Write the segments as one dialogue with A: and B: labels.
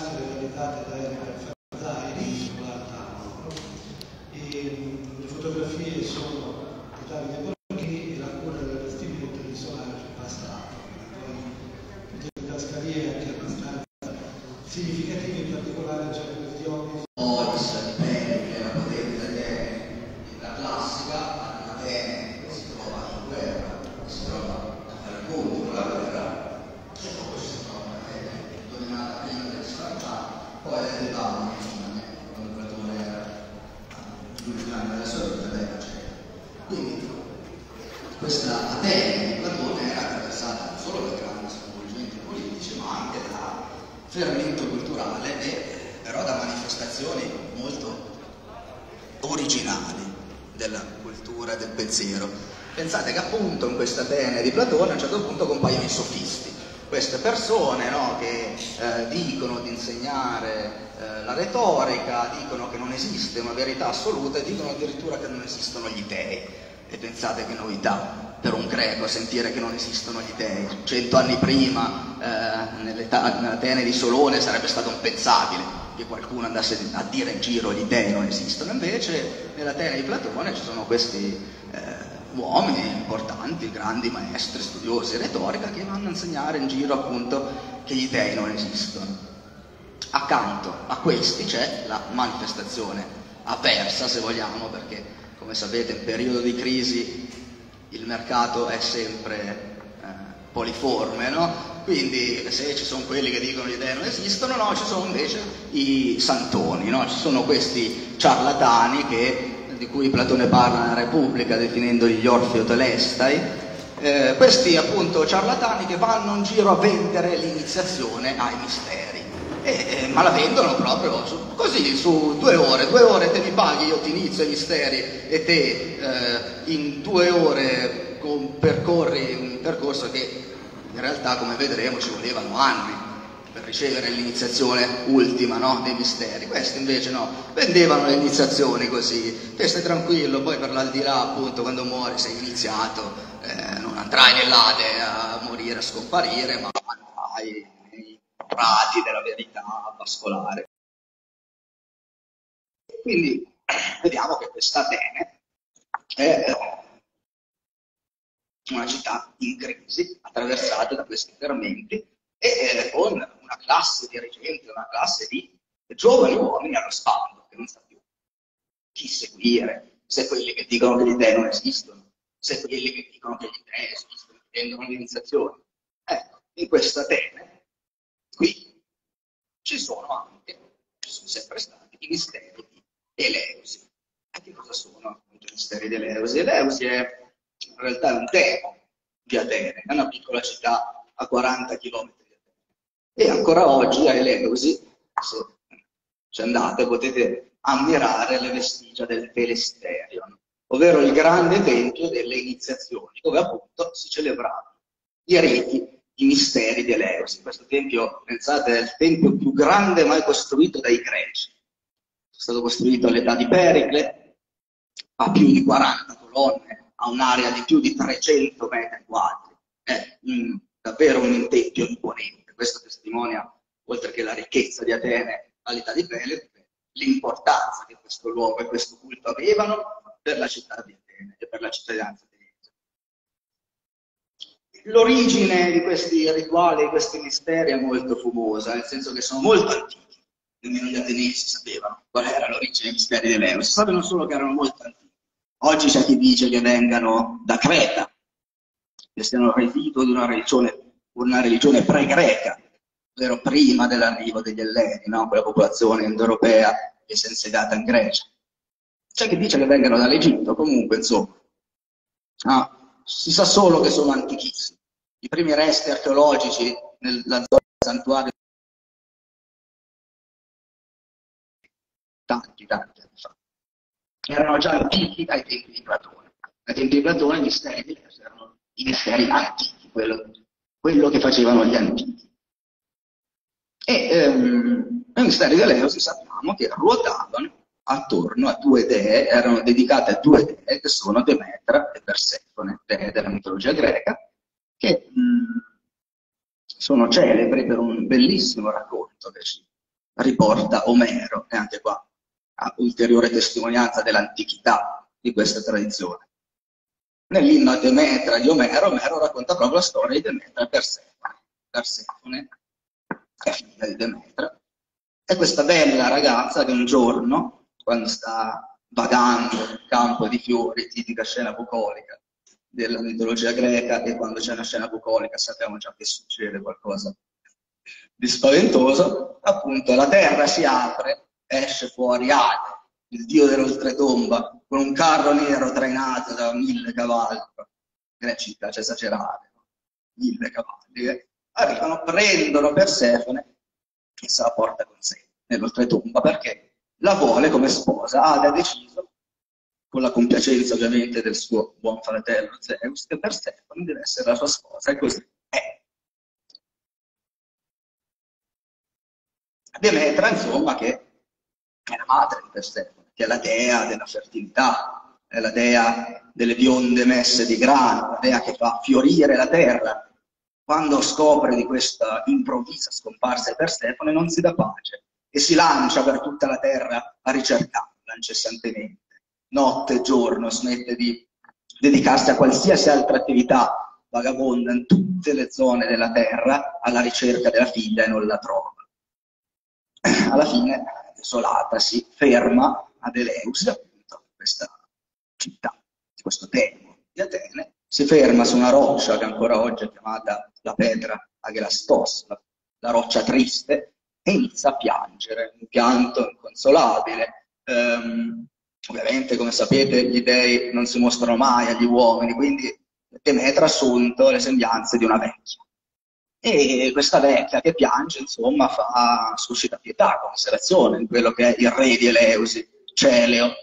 A: realizzate da Enrico Fazzaini sull'Altano e le fotografie sono di Davide Borghi e la cura dell'allestimento di Solange Passato. Poi le tascarie anche abbastanza significative, in particolare c'è questi uomini.
B: Morris, di Penny, che era potente italiana, la classica, Atene, che si trova in guerra, che si trova a fare i conti con la guerra, e poi si trova eh, dominata prima del sfrattato, poi le derivavano quando il platone era gli ultimi anni della sua vita, lei faceva. Quindi questa Atene di Platone era attraversata non solo da grandi sconvolgimenti politici, ma anche da fermento culturale e però da manifestazioni molto originali della cultura e del pensiero. Pensate che appunto in questa Atene di Platone a un certo punto compaiono i sofisti, queste persone no, che eh, dicono di insegnare eh, la retorica, dicono che non esiste una verità assoluta e dicono addirittura che non esistono gli dei. E pensate che novità per un greco sentire che non esistono gli dei. Cento anni prima, eh, nell'Atene di Solone, sarebbe stato impensabile che qualcuno andasse a dire in giro gli dei non esistono. Invece nell'Atene di Platone ci sono questi eh, uomini importanti, grandi maestri, studiosi di retorica, che vanno a insegnare in giro appunto che gli dei non esistono. Accanto a questi c'è la manifestazione avversa, se vogliamo, perché come sapete in periodo di crisi il mercato è sempre eh, poliforme, no? Quindi se ci sono quelli che dicono le idee non esistono, no, ci sono invece i santoni, no? Ci sono questi ciarlatani che, di cui Platone parla nella Repubblica definendoli gli orfeo telestai, eh, questi appunto ciarlatani che vanno in giro a vendere l'iniziazione ai misteri. E, ma la vendono proprio su, così su due ore, due ore te mi paghi, io ti inizio i misteri e te eh, in due ore percorri un percorso che in realtà come vedremo ci volevano anni per ricevere l'iniziazione ultima no, dei misteri. Questi invece no, vendevano le iniziazioni così, te stai tranquillo, poi per l'aldilà appunto quando muori sei iniziato, eh, non andrai nell'Ade a morire, a scomparire, ma andrai prati della verità pascolare. Quindi vediamo che questa Atene è una città in crisi, attraversata da questi fermenti e eh, con una classe dirigente, una classe di giovani uomini allo spando, che non sa più chi seguire, se quelli che dicono che gli dei non esistono, se quelli che dicono che gli dei esistono, che tendono l'iniziazione. Ecco, in questa Atene Qui ci sono anche, ci sono sempre stati i misteri di Eleusi. E che cosa sono appunto i misteri di Eleusi? Eleusi è in realtà un demo di Atene, è una piccola città a 40 km. E ancora oggi a Eleusi, se ci andate, potete ammirare le vestigia del Telesterion, ovvero il grande tempio delle iniziazioni, dove appunto si celebravano i riti i misteri di Eleusi. Questo tempio, pensate, è il tempio più grande mai costruito dai greci. È stato costruito all'età di Pericle, ha più di 40 colonne, ha un'area di più di 300 metri quadri. È un, davvero un tempio imponente. Questo testimonia, oltre che la ricchezza di Atene all'età di Pericle, l'importanza che questo luogo e questo culto avevano per la città di Atene e per la cittadinanza L'origine di questi rituali, di questi misteri è molto fumosa, nel senso che sono molto antichi. Nemmeno gli ateniesi sapevano qual era l'origine dei misteri di. Si sapevano solo che erano molto antichi. Oggi c'è chi dice che vengano da Creta, che siano il residuo di una religione, una religione pre-greca, ovvero prima dell'arrivo degli Elleni, no? quella popolazione indoeuropea che si è insediata in Grecia. C'è chi dice che vengano dall'Egitto, comunque, insomma. Ah, si sa solo che sono antichissimi. I primi resti archeologici nella zona del santuario tanti, tanti anni fa. Erano già antichi ai tempi di Platone. Ai tempi di Platone i misteri erano i misteri antichi, quello, quello che facevano gli antichi. E ehm, i misteri di Leo si sappiamo che ruotavano attorno a due dee, erano dedicate a due dee che sono Demetra e Persefone, dee della mitologia greca, che mh, sono celebri per un bellissimo racconto che ci riporta Omero, e anche qua ulteriore testimonianza dell'antichità di questa tradizione. Nell'inno a Demetra di Omero, Omero racconta proprio la storia di Demetra e Persefone. Persefone è figlia di Demetra, è questa bella ragazza che un giorno, quando sta vagando nel campo di fiori, tipica scena bucolica della mitologia greca, e quando c'è una scena bucolica sappiamo già che succede qualcosa di spaventoso, appunto la terra si apre, esce fuori Ade, il dio dell'oltretomba, con un carro nero trainato da mille cavalli, greci piace esagerare, mille cavalli, eh? arrivano, prendono Persefone e se la porta con sé nell'oltretomba perché la vuole come sposa. Ade ha deciso, con la compiacenza ovviamente del suo buon fratello Zeus, che Persefone deve essere la sua sposa e così è. Demetra, insomma, che è la madre di Persefone, che è la dea della fertilità, è la dea delle bionde messe di grano, la dea che fa fiorire la terra. Quando scopre di questa improvvisa scomparsa di Persefone non si dà pace e si lancia per tutta la terra a ricercarla incessantemente. Notte e giorno smette di dedicarsi a qualsiasi altra attività vagabonda in tutte le zone della terra alla ricerca della figlia e non la trova. Alla fine, desolata, si ferma ad Eleusi, appunto, questa città, questo tempio di Atene, si ferma su una roccia che ancora oggi è chiamata la Petra Agelastos, la, la roccia triste, e inizia a piangere, un pianto inconsolabile. Um, ovviamente, come sapete, gli dei non si mostrano mai agli uomini, quindi Demetra ha assunto le sembianze di una vecchia. E questa vecchia che piange, insomma, fa, suscita pietà, considerazione in quello che è il re di Eleusi, Celeo,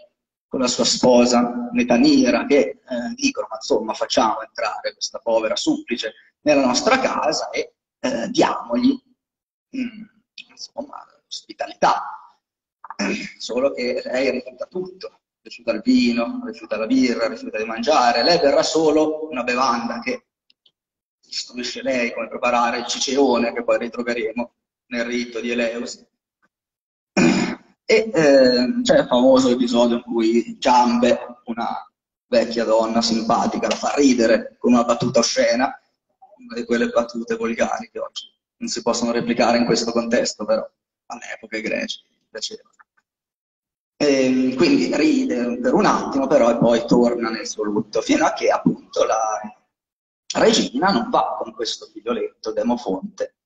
B: con la sua sposa Netanira, che eh, dicono, ma insomma, facciamo entrare questa povera supplice nella nostra casa e eh, diamogli mh, mm, insomma, ospitalità. Solo che lei rifiuta tutto, rifiuta il vino, rifiuta la birra, rifiuta di mangiare, lei verrà solo una bevanda che istruisce lei come preparare il ciceone che poi ritroveremo nel rito di Eleus. E eh, c'è il famoso episodio in cui Giambe, una vecchia donna simpatica, la fa ridere con una battuta oscena, una di quelle battute volgari che oggi non si possono replicare in questo contesto, però all'epoca i greci piaceva. E, quindi ride per un attimo, però e poi torna nel suo lutto, fino a che appunto la regina non va con questo figlioletto Demofonte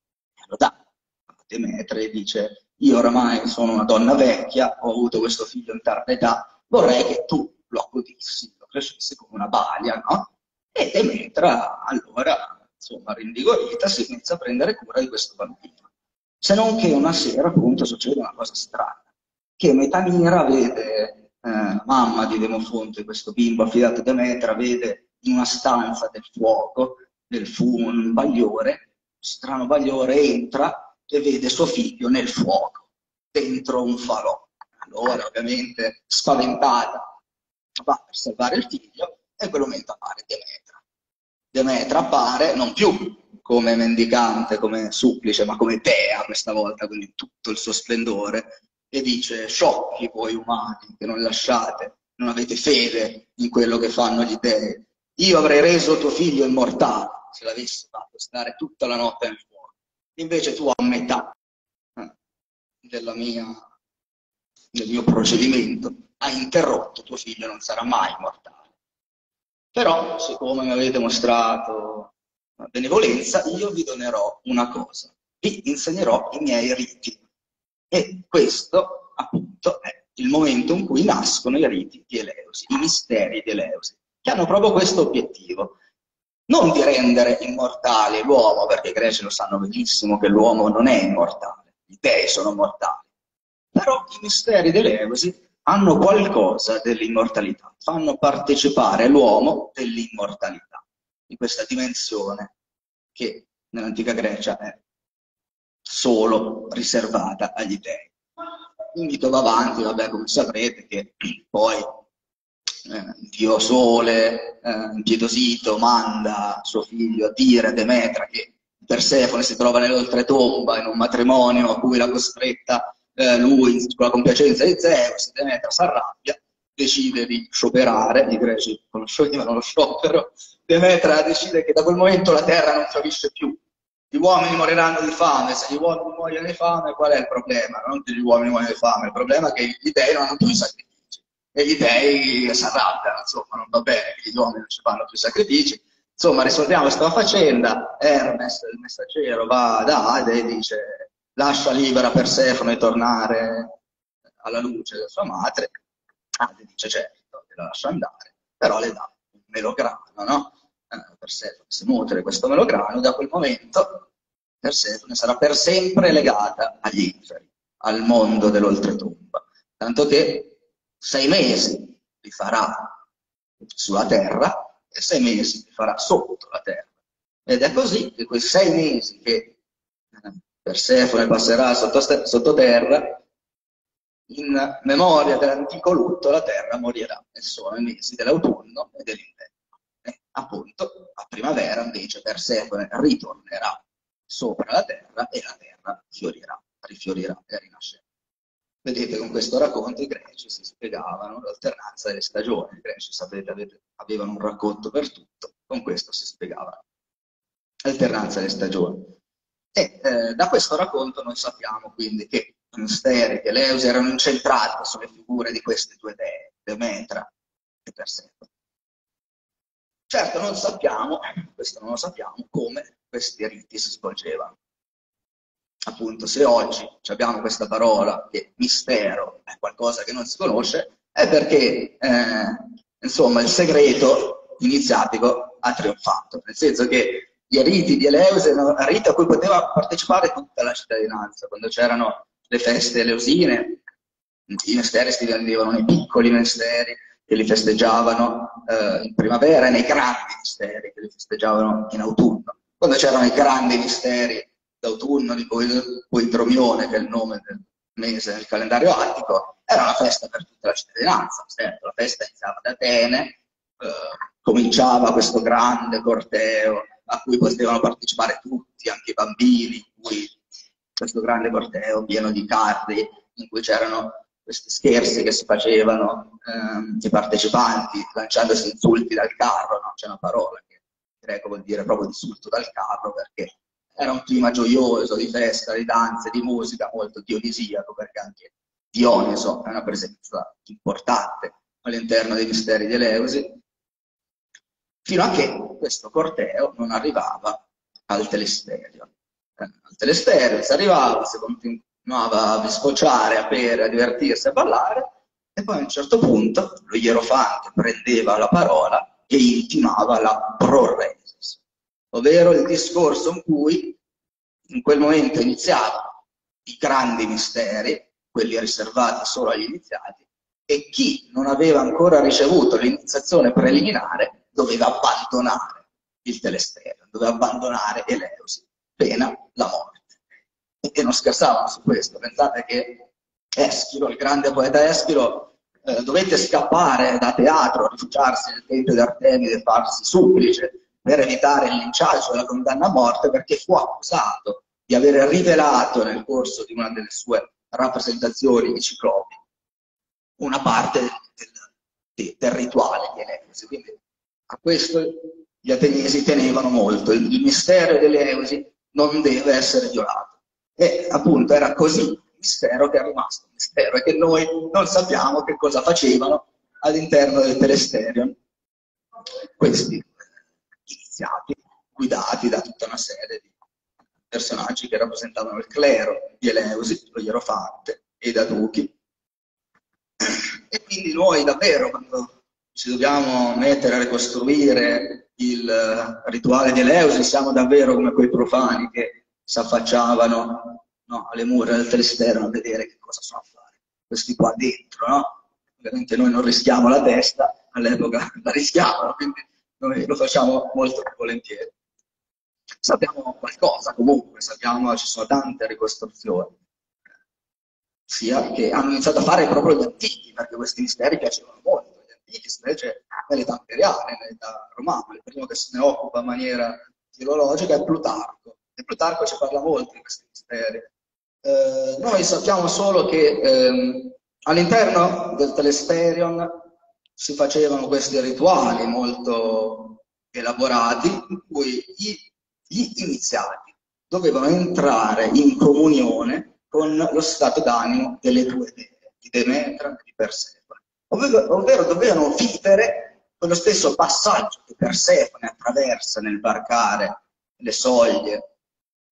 B: lo dà a Demetra e dice io oramai sono una donna vecchia, ho avuto questo figlio in tarda età, vorrei che tu lo accudissi, lo crescessi come una balia, no? E Demetra allora insomma, rinvigorita, si inizia a prendere cura di questo bambino. Se non che una sera, appunto, succede una cosa strana, che Metanira vede, eh, mamma di Demofonte, questo bimbo affidato a Demetra, vede in una stanza del fuoco, del fumo, un bagliore, strano bagliore entra e vede suo figlio nel fuoco, dentro un falò. Allora, ovviamente, spaventata, va per salvare il figlio e in quel momento appare Demetra Demetra appare non più come mendicante, come supplice, ma come dea questa volta, quindi tutto il suo splendore, e dice, sciocchi voi umani che non lasciate, non avete fede in quello che fanno gli dei. Io avrei reso tuo figlio immortale se l'avessi fatto stare tutta la notte nel. Invece tu a metà eh, della mia, del mio procedimento hai interrotto tuo figlio non sarà mai immortale. Però, siccome mi avete mostrato benevolenza, io vi donerò una cosa. Vi insegnerò i miei riti. E questo, appunto, è il momento in cui nascono i riti di Eleusi, i misteri di Eleusi, che hanno proprio questo obiettivo. Non di rendere immortale l'uomo, perché i greci lo sanno benissimo che l'uomo non è immortale, i dei sono mortali. Però i misteri di Eleusi hanno qualcosa dell'immortalità, fanno partecipare l'uomo dell'immortalità, di questa dimensione che nell'antica Grecia è solo riservata agli dei. Mito va avanti, vabbè, come saprete, che poi Dio Sole, eh, impietosito, manda suo figlio a dire Demetra che Persefone si trova nell'oltretomba in un matrimonio a cui l'ha costretta eh, lui, con la compiacenza di Zeus, Demetra si arrabbia, decide di scioperare, i greci conoscevano lo sciopero, Demetra decide che da quel momento la terra non fiorisce più, gli uomini moriranno di fame, se gli uomini muoiono di fame qual è il problema? Non che gli uomini muoiono di fame, il problema è che gli dei non hanno più i sacrifici e gli dei si arrabbiano, insomma non va bene che gli uomini non ci fanno più sacrifici, insomma risolviamo questa faccenda, Hermes, il messaggero, va da Ade e dice lascia libera Persefone tornare alla luce della sua madre, Ade dice certo, che la lascia andare, però le dà un melograno, no? Eh, Persefone si nutre questo melograno, da quel momento Persefone sarà per sempre legata agli inferi, al mondo dell'oltretomba. Tanto che sei mesi li farà sulla terra e sei mesi li farà sotto la terra. Ed è così che quei sei mesi che eh, Persefone passerà sottoterra, in memoria dell'antico lutto la terra morirà. E sono i mesi dell'autunno e dell'inverno appunto a primavera invece Persefone ritornerà sopra la terra e la terra fiorirà, rifiorirà e rinascerà. Vedete con questo racconto i greci si spiegavano l'alternanza delle stagioni, i greci sapete avevano un racconto per tutto, con questo si spiegava l'alternanza delle stagioni. E eh, da questo racconto noi sappiamo quindi che misteri che Eleusi erano incentrati sulle figure di queste due dee, Demetra e Persefone. Certo non sappiamo, questo non lo sappiamo, come questi riti si svolgevano. Appunto, se oggi abbiamo questa parola che mistero è qualcosa che non si conosce, è perché eh, insomma il segreto iniziatico ha trionfato, nel senso che i riti di Eleuse erano riti a cui poteva partecipare tutta la cittadinanza, quando c'erano le feste eleusine, i misteri si vendevano nei piccoli misteri, che li festeggiavano eh, in primavera e nei grandi misteri che li festeggiavano in autunno. Quando c'erano i grandi misteri d'autunno di Poidromione, che è il nome del mese nel calendario attico, era una festa per tutta la cittadinanza. Certo, la festa iniziava ad Atene, eh, cominciava questo grande corteo a cui potevano partecipare tutti, anche i bambini, questo grande corteo pieno di carri in cui c'erano questi scherzi che si facevano ehm, i partecipanti lanciandosi insulti dal carro, no? c'è una parola che in greco vuol dire proprio insulto dal carro perché era un clima gioioso di festa, di danze, di musica molto dionisiaco perché anche Dioniso è una presenza importante all'interno dei misteri di Eleusi fino a che questo corteo non arrivava al Telesterio. Eh, al Telesterio si arrivava, si continuava a sfociare, a bere, a divertirsi, a ballare, e poi a un certo punto lo Ierofante prendeva la parola e intimava la proresis, ovvero il discorso in cui in quel momento iniziavano i grandi misteri, quelli riservati solo agli iniziati, e chi non aveva ancora ricevuto l'iniziazione preliminare doveva abbandonare il telesterio, doveva abbandonare Eleusi, pena la morte e non scherzavano su questo. Pensate che Eschilo, il grande poeta Eschilo, eh, dovette scappare da teatro, rifugiarsi nel tempio di Artemide farsi supplice per evitare il linciaggio e la condanna a morte perché fu accusato di aver rivelato nel corso di una delle sue rappresentazioni di Ciclopi una parte del, del, del rituale di Eleusi. Quindi a questo gli ateniesi tenevano molto. Il, il mistero dell'Eleusi non deve essere violato. E appunto era così il mistero che è rimasto un mistero e che noi non sappiamo che cosa facevano all'interno del Telesterion. Questi iniziati, guidati da tutta una serie di personaggi che rappresentavano il clero di Eleusi, lo Ierofante e da Duchi. E quindi noi davvero, quando ci dobbiamo mettere a ricostruire il rituale di Eleusi, siamo davvero come quei profani che si affacciavano no, alle mura del telestero a vedere che cosa sono a fare questi qua dentro, no? Ovviamente noi non rischiamo la testa, all'epoca la rischiavano, quindi noi lo facciamo molto volentieri. Sappiamo qualcosa comunque, sappiamo ci sono tante ricostruzioni, sia che hanno iniziato a fare proprio gli antichi, perché questi misteri piacevano molto, gli antichi invece nell'età imperiale, nell'età romana, il primo che se ne occupa in maniera filologica è Plutarco, e Plutarco ci parla molto di questi misteri. Eh, noi sappiamo solo che ehm, all'interno del Telesterion si facevano questi rituali molto elaborati in cui gli, gli iniziati dovevano entrare in comunione con lo stato d'animo delle due dee, di Demetra e di Persefone, ovvero, ovvero dovevano vivere quello stesso passaggio che Persefone attraversa nel varcare le soglie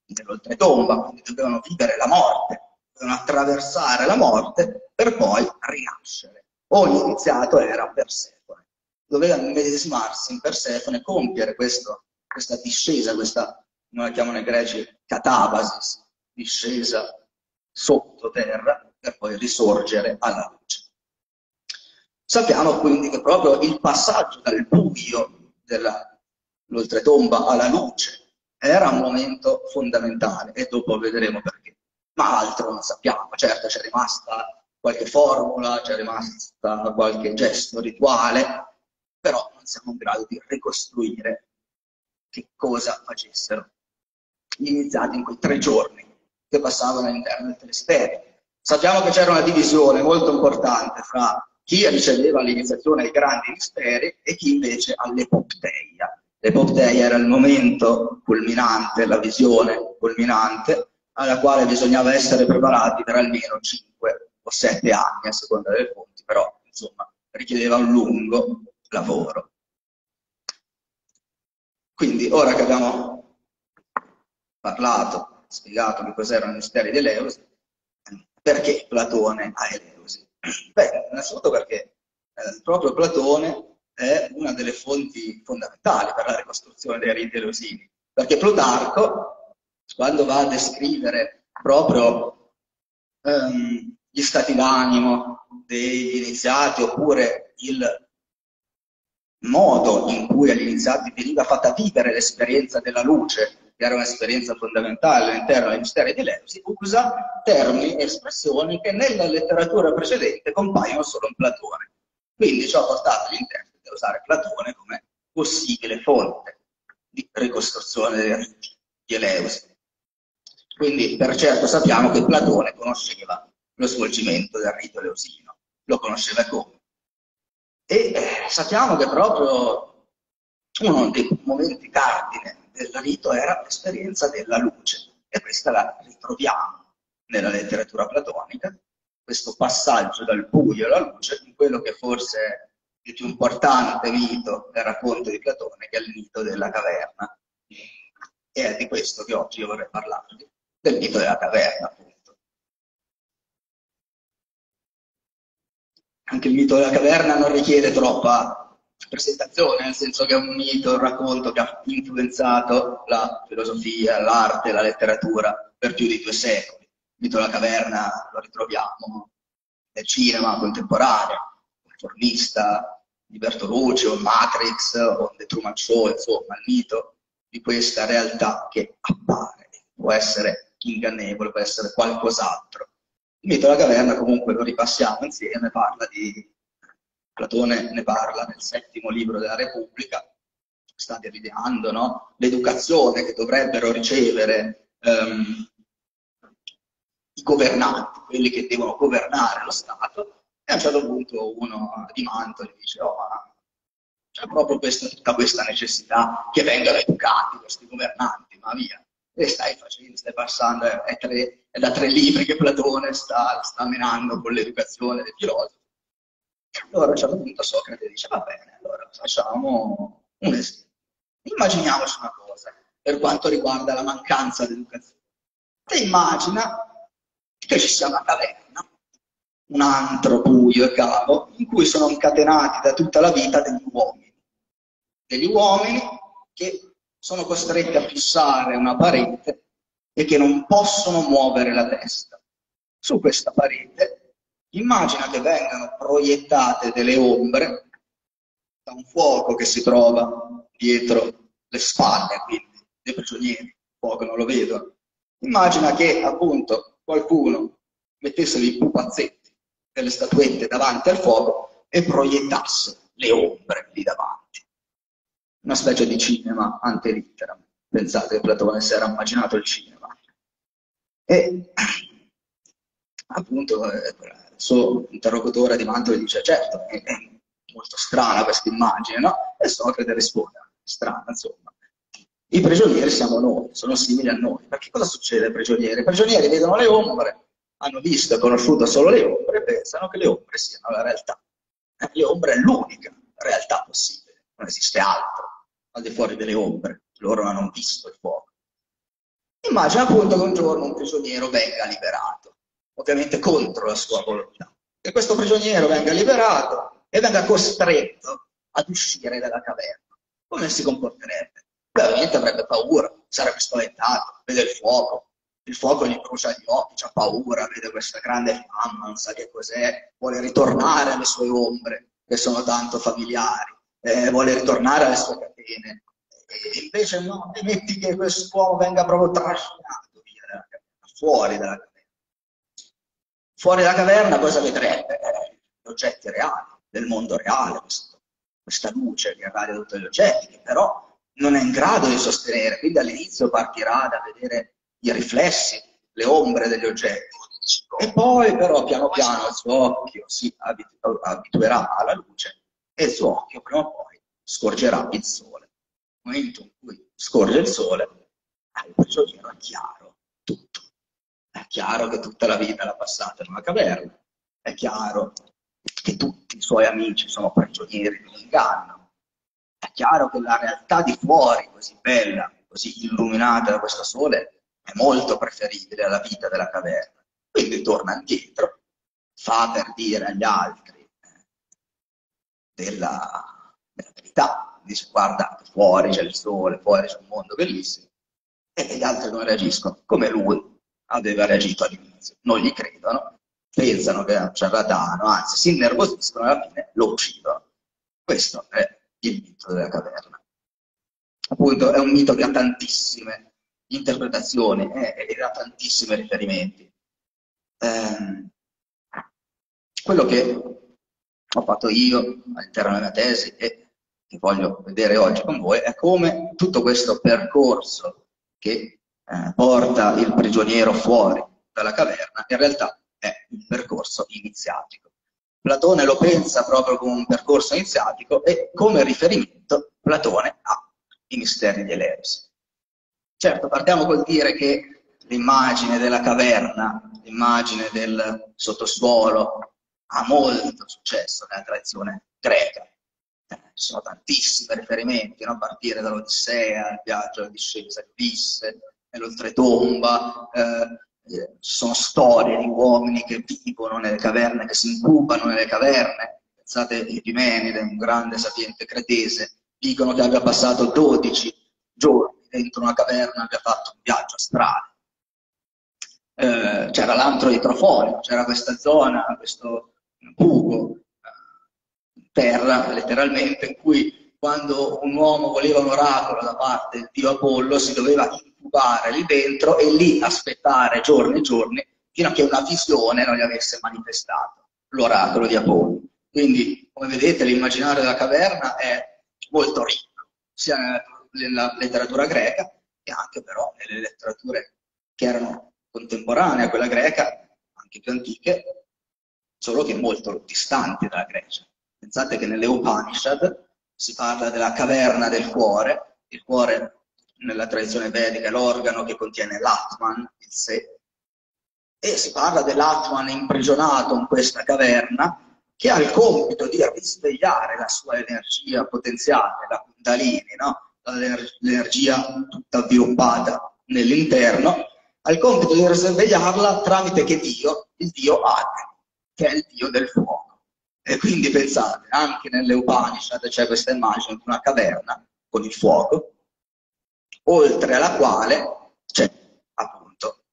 B: dell'oltretomba, quindi dovevano vivere la morte, dovevano attraversare la morte per poi rinascere. Ogni iniziato era Persefone, doveva medesimarsi in Persefone, compiere questo, questa discesa, questa, come la chiamano i greci, catabasis, discesa sottoterra per poi risorgere alla luce. Sappiamo quindi che proprio il passaggio dal buio dell'oltretomba alla luce era un momento fondamentale e dopo vedremo perché. Ma altro non sappiamo, certo c'è rimasta qualche formula, c'è rimasta qualche gesto rituale, però non siamo in grado di ricostruire che cosa facessero gli iniziati in quei tre giorni che passavano all'interno del telesterio. Sappiamo che c'era una divisione molto importante fra chi riceveva l'iniziazione ai grandi misteri e chi invece all'epopteia. L'epopteia era il momento culminante, la visione culminante, alla quale bisognava essere preparati per almeno 5 o 7 anni, a seconda delle fonti, però insomma richiedeva un lungo lavoro. Quindi ora che abbiamo parlato, spiegato che cos'erano i misteri dell'Eusi, perché Platone ha Eleusi? Beh, innanzitutto perché eh, proprio Platone è una delle fonti fondamentali per la ricostruzione dei riti eleusini, perché Plutarco, quando va a descrivere proprio um, gli stati d'animo degli iniziati oppure il modo in cui agli iniziati veniva fatta vivere l'esperienza della luce, che era un'esperienza fondamentale all'interno dei misteri di Leusi, usa termini e espressioni che nella letteratura precedente compaiono solo in Platone. Quindi ciò ha portato gli interpreti usare Platone come possibile fonte di ricostruzione di Eleusi. Quindi per certo sappiamo che Platone conosceva lo svolgimento del rito eleusino, lo conosceva come. E eh, sappiamo che proprio uno dei momenti cardine del rito era l'esperienza della luce e questa la ritroviamo nella letteratura platonica, questo passaggio dal buio alla luce in quello che forse il più importante mito del racconto di Platone, che è il mito della caverna. E è di questo che oggi io vorrei parlarvi, del mito della caverna, appunto. Anche il mito della caverna non richiede troppa presentazione, nel senso che è un mito, un racconto che ha influenzato la filosofia, l'arte, la letteratura per più di due secoli. Il mito della caverna lo ritroviamo nel cinema contemporaneo, Forlista, di Bertolucci o Matrix o The Truman Show, insomma, il mito di questa realtà che appare, può essere ingannevole, può essere qualcos'altro. Il mito della caverna comunque lo ripassiamo insieme, parla di Platone ne parla nel settimo libro della Repubblica, state ridendo, no? L'educazione che dovrebbero ricevere um, i governanti, quelli che devono governare lo Stato, e a un certo punto uno di Mantoli dice, oh, c'è proprio questa, tutta questa necessità che vengano educati questi governanti, ma via. E stai facendo, stai passando, è, tre, è da tre libri che Platone sta, sta menando con l'educazione dei filosofi. Allora a un certo punto Socrate dice, va bene, allora facciamo un esempio. Immaginiamoci una cosa, per quanto riguarda la mancanza di educazione. Te immagina che ci sia una caverna un antro buio e cavo in cui sono incatenati da tutta la vita degli uomini. Degli uomini che sono costretti a fissare una parete e che non possono muovere la testa. Su questa parete immagina che vengano proiettate delle ombre da un fuoco che si trova dietro le spalle, quindi dei prigionieri, il fuoco non lo vedono. Immagina che appunto qualcuno mettesse dei pupazzetti delle statuette davanti al fuoco e proiettasse le ombre lì davanti. Una specie di cinema antelitteram. Pensate che Platone si era immaginato il cinema. E appunto eh, il suo interlocutore di Mantova dice certo, è, è molto strana questa immagine, no? E Socrate risponde, strana insomma. I prigionieri siamo noi, sono simili a noi. Perché cosa succede ai prigionieri? I prigionieri vedono le ombre, hanno visto e conosciuto solo le ombre e pensano che le ombre siano la realtà. Eh, le ombre è l'unica realtà possibile, non esiste altro al di fuori delle ombre, loro hanno visto il fuoco. Immagina appunto che un giorno un prigioniero venga liberato, ovviamente contro la sua volontà, che questo prigioniero venga liberato e venga costretto ad uscire dalla caverna. Come si comporterebbe? Ovviamente avrebbe paura, sarebbe spaventato, vede il fuoco, il fuoco gli brucia gli occhi, ha paura, vede questa grande fiamma, non sa che cos'è, vuole ritornare alle sue ombre, che sono tanto familiari, eh, vuole ritornare alle sue catene, e invece no, metti che quest'uomo venga proprio trascinato via dalla caverna, fuori dalla caverna. Fuori dalla caverna cosa vedrebbe? Eh, gli oggetti reali, del mondo reale, questo, questa luce che irradia tutti gli oggetti, che però non è in grado di sostenere, quindi all'inizio partirà da vedere i riflessi, le ombre degli oggetti, e poi però piano piano il suo occhio si abituerà alla luce e il suo occhio prima o poi scorgerà il sole momento in cui scorre il sole, il prigioniero è chiaro tutto. È chiaro che tutta la vita l'ha passata in una caverna, è chiaro che tutti i suoi amici sono prigionieri di un inganno, è chiaro che la realtà di fuori, così bella, così illuminata da questo sole, è molto preferibile alla vita della caverna. Quindi torna indietro, fa per dire agli altri della, della verità, dice guarda fuori c'è il sole, fuori c'è un mondo bellissimo, e gli altri non reagiscono come lui aveva reagito all'inizio. Non gli credono, pensano che è un ciarlatano, anzi si innervosiscono e alla fine lo uccidono. Questo è il mito della caverna. Appunto è un mito che ha tantissime interpretazioni eh, e ha tantissimi riferimenti. Eh, quello che ho fatto io all'interno della mia tesi è che voglio vedere oggi con voi è come tutto questo percorso che eh, porta il prigioniero fuori dalla caverna in realtà è un percorso iniziatico. Platone lo pensa proprio come un percorso iniziatico e come riferimento Platone ha i misteri di Eleusi. Certo, partiamo col dire che l'immagine della caverna, l'immagine del sottosuolo ha molto successo nella tradizione greca ci sono tantissimi riferimenti, no? a partire dall'Odissea, il viaggio di discesa di Ulisse, nell'oltretomba, eh, ci sono storie di uomini che vivono nelle caverne, che si incubano nelle caverne. Pensate Epimenide, un grande sapiente cretese, dicono che abbia passato 12 giorni dentro una caverna, abbia fatto un viaggio astrale. Eh, c'era l'antro di Trofonio, c'era questa zona, questo buco terra, letteralmente, in cui quando un uomo voleva un oracolo da parte del dio Apollo si doveva incubare lì dentro e lì aspettare giorni e giorni fino a che una visione non gli avesse manifestato l'oracolo di Apollo. Quindi, come vedete, l'immaginario della caverna è molto ricco, sia nella letteratura greca che anche però nelle letterature che erano contemporanee a quella greca, anche più antiche, solo che molto distanti dalla Grecia. Pensate che nelle Upanishad si parla della caverna del cuore, il cuore nella tradizione vedica è l'organo che contiene l'Atman, il sé, e si parla dell'Atman imprigionato in questa caverna che ha il compito di risvegliare la sua energia potenziale, la Kundalini, no? l'energia tutta avviluppata nell'interno, ha il compito di risvegliarla tramite che Dio, il Dio Agni, che è il Dio del fuoco. E quindi pensate, anche nelle Upanishad c'è questa immagine di una caverna con il fuoco, oltre alla quale c'è appunto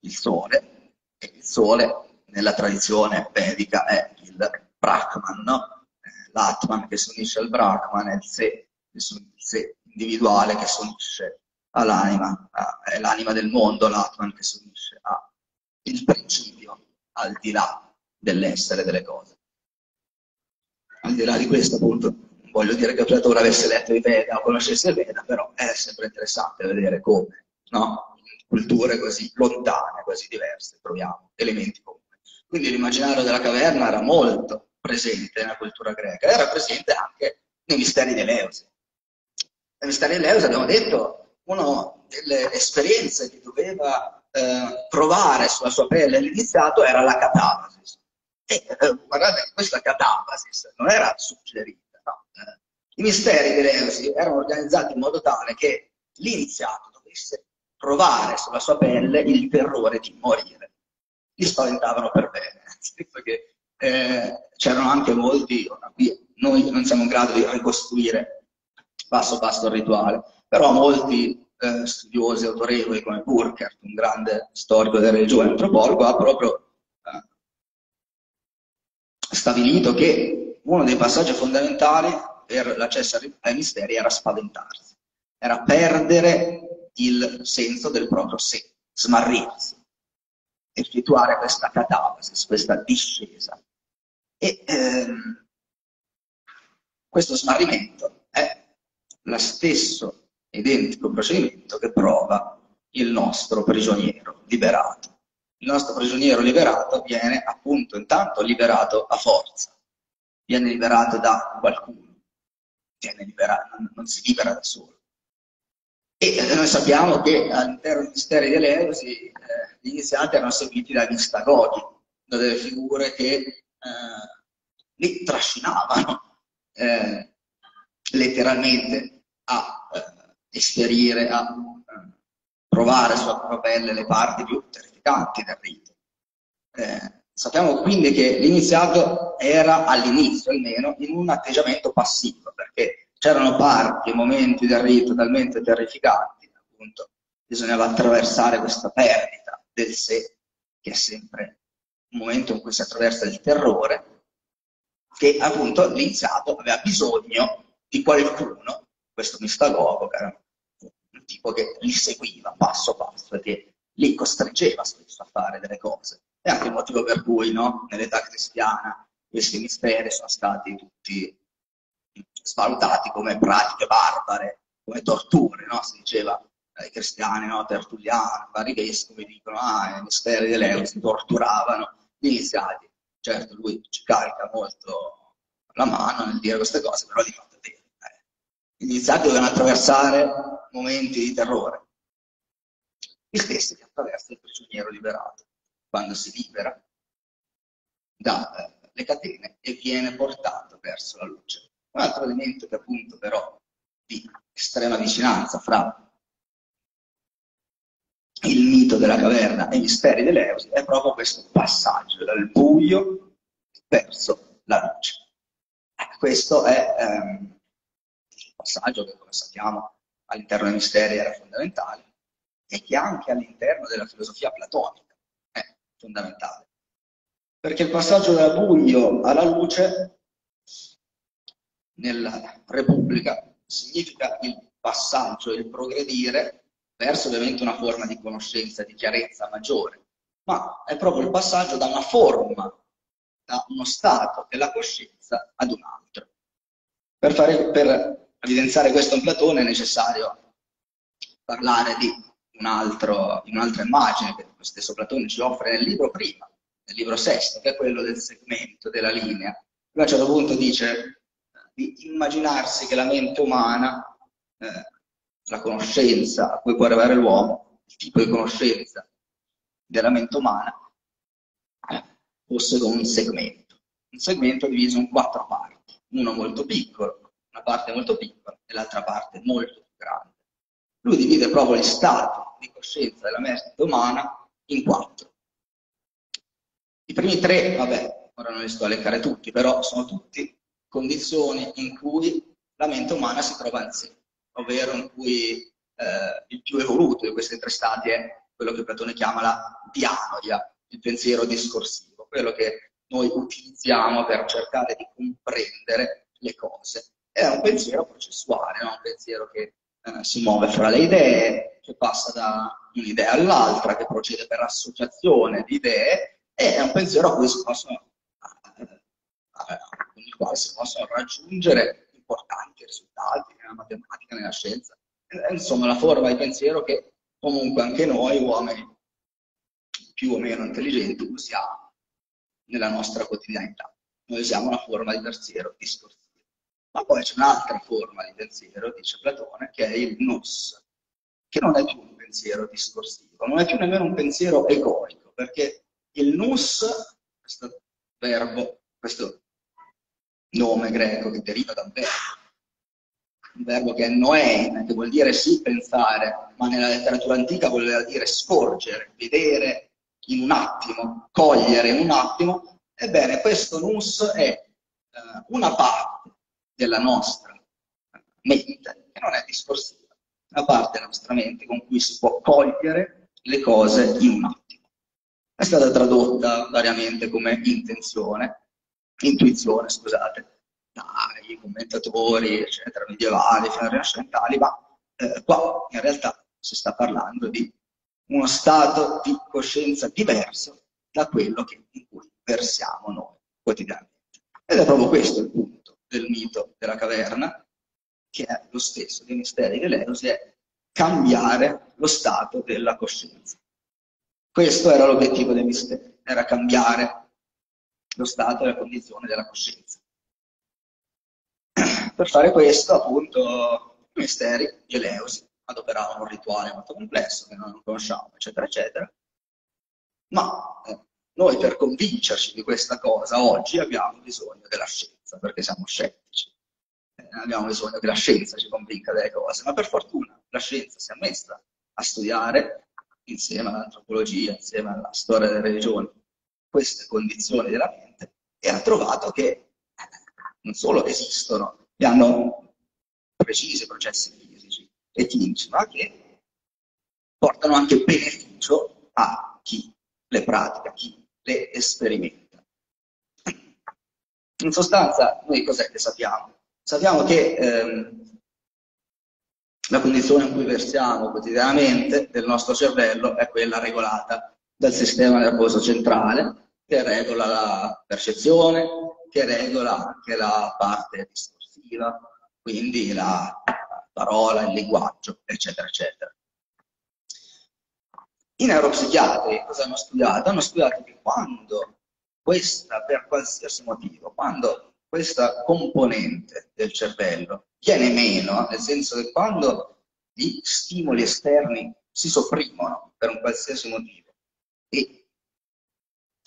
B: il sole, e il sole nella tradizione vedica è il Brahman, no? l'Atman che si unisce al Brahman è il sé, il sé individuale che si unisce all'anima, è l'anima del mondo, l'Atman che si unisce al principio al di là dell'essere delle cose al di là di questo appunto voglio dire che Platone avesse letto i Veda o conoscesse i Veda, però è sempre interessante vedere come, no? culture così lontane, così diverse, troviamo elementi comuni. Quindi l'immaginario della caverna era molto presente nella cultura greca, era presente anche nei misteri dell'Euse. Nei misteri dell'Euse abbiamo detto, una delle esperienze che doveva eh, provare sulla sua pelle l'iniziato era la catabasis. E eh, guardate, questa catabasis non era suggerita, no? Eh, I misteri dell'Euse erano organizzati in modo tale che l'iniziato dovesse provare sulla sua pelle il terrore di morire. Li spaventavano per bene, eh, c'erano anche molti, noi non siamo in grado di ricostruire passo passo il rituale, però molti eh, studiosi autorevoli come Burkert, un grande storico della religione antropologo, ha proprio stabilito che uno dei passaggi fondamentali per l'accesso ai misteri era spaventarsi, era perdere il senso del proprio sé, smarrirsi, effettuare questa catabasis, questa discesa. E ehm, questo smarrimento è lo stesso identico procedimento che prova il nostro prigioniero liberato. Il nostro prigioniero liberato viene appunto intanto liberato a forza, viene liberato da qualcuno, liberato, non si libera da solo. E noi sappiamo che all'interno dei misteri dell'Erosi eh, gli iniziati erano seguiti dagli stagoghi, delle figure che eh, li trascinavano eh, letteralmente a eh, esperire, a eh, provare sulla propria pelle le parti più terrificanti del rito. Eh, sappiamo quindi che l'iniziato era all'inizio almeno in un atteggiamento passivo, perché c'erano parti e momenti del rito talmente terrificanti, appunto, bisognava attraversare questa perdita del sé, che è sempre un momento in cui si attraversa il terrore, che appunto l'iniziato aveva bisogno di qualcuno, questo mistagogo, che era un tipo che li seguiva passo passo e che li costringeva spesso a fare delle cose. È anche il motivo per cui no, nell'età cristiana questi misteri sono stati tutti svalutati come pratiche barbare, come torture, no? si diceva ai cristiani, no? Tertulliano, vari vescovi dicono, ah, i misteri dell'Euro si torturavano gli iniziati. Certo, lui ci carica molto la mano nel dire queste cose, però di fatto è vero. Eh. Gli iniziati dovevano attraversare momenti di terrore, gli stessi che attraversa il prigioniero liberato, quando si libera dalle eh, catene e viene portato verso la luce. Un altro elemento che appunto però di estrema vicinanza fra il mito della caverna e i misteri dell'Eusi è proprio questo passaggio dal buio verso la luce. Ecco, questo è ehm, un passaggio che, come sappiamo, all'interno dei misteri era fondamentale e che anche all'interno della filosofia platonica è fondamentale. Perché il passaggio dal buio alla luce nella Repubblica significa il passaggio, il progredire verso ovviamente una forma di conoscenza, di chiarezza maggiore, ma è proprio il passaggio da una forma, da uno stato della coscienza ad un altro. Per, fare, per evidenziare questo in Platone è necessario parlare di un altro, di un'altra immagine che lo stesso Platone ci offre nel libro prima, nel libro sesto, che è quello del segmento, della linea. Lui a un certo punto dice di immaginarsi che la mente umana, eh, la conoscenza a cui può arrivare l'uomo, il tipo di conoscenza della mente umana, eh, fosse come un segmento. Un segmento diviso in quattro parti, uno molto piccolo, una parte molto piccola e l'altra parte molto più grande. Lui divide proprio gli stati di coscienza della mente umana in quattro. I primi tre, vabbè, ora non li sto a leccare tutti, però sono tutti condizioni in cui la mente umana si trova sé, ovvero in cui eh, il più evoluto di questi tre stati è quello che Platone chiama la dianoia, il pensiero discorsivo, quello che noi utilizziamo per cercare di comprendere le cose. È un pensiero processuale, no? un pensiero che eh, si muove fra le idee, che passa da un'idea all'altra, che procede per associazione di idee, e è un pensiero a cui si possono con il quale si possono raggiungere importanti risultati nella matematica, nella scienza. Insomma, la forma di pensiero che comunque anche noi, uomini più o meno intelligenti, usiamo. nella nostra quotidianità. Noi siamo una forma di pensiero discorsivo. Ma poi c'è un'altra forma di pensiero, dice Platone, che è il nous, che non è più un pensiero discorsivo, non è più nemmeno un pensiero egoico, perché il nous, questo verbo, questo nome greco che deriva da un verbo, un verbo che è noein, che vuol dire sì pensare, ma nella letteratura antica voleva dire scorgere, vedere in un attimo, cogliere in un attimo. Ebbene, questo nous è eh, una parte della nostra mente, che non è discorsiva, una parte della nostra mente con cui si può cogliere le cose in un attimo. È stata tradotta variamente come intenzione, intuizione, scusate, dai commentatori, eccetera, medievali, fino rinascimentali, ma eh, qua in realtà si sta parlando di uno stato di coscienza diverso da quello che, in cui versiamo noi quotidianamente. Ed è proprio questo il punto del mito della caverna, che è lo stesso dei misteri dell'Erosi, è cambiare lo stato della coscienza. Questo era l'obiettivo dei misteri, era cambiare lo stato e la condizione della coscienza. Per fare questo, appunto, i misteri di Eleusi adoperavano un rituale molto complesso che non conosciamo, eccetera, eccetera. Ma eh, noi per convincerci di questa cosa oggi abbiamo bisogno della scienza, perché siamo scettici. Eh, abbiamo bisogno che la scienza ci convinca delle cose, ma per fortuna la scienza si è messa a studiare insieme all'antropologia, insieme alla storia delle religioni, queste condizioni della mente e ha trovato che eh, non solo esistono, e hanno precisi processi fisici e chimici, ma che portano anche beneficio a chi le pratica, chi le sperimenta. In sostanza, noi cos'è che sappiamo? Sappiamo che ehm, la condizione in cui versiamo quotidianamente del nostro cervello è quella regolata dal sistema nervoso centrale, che regola la percezione, che regola anche la parte discorsiva, quindi la parola, il linguaggio, eccetera, eccetera. I neuropsichiatri cosa hanno studiato? Hanno studiato che quando questa, per qualsiasi motivo, quando questa componente del cervello viene meno, nel senso che quando gli stimoli esterni si sopprimono per un qualsiasi motivo e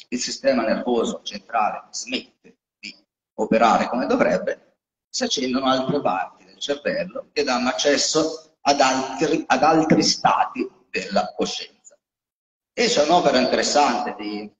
B: il sistema nervoso centrale smette di operare come dovrebbe, si accendono altre parti del cervello che danno accesso ad altri, ad altri stati della coscienza. E c'è un'opera interessante di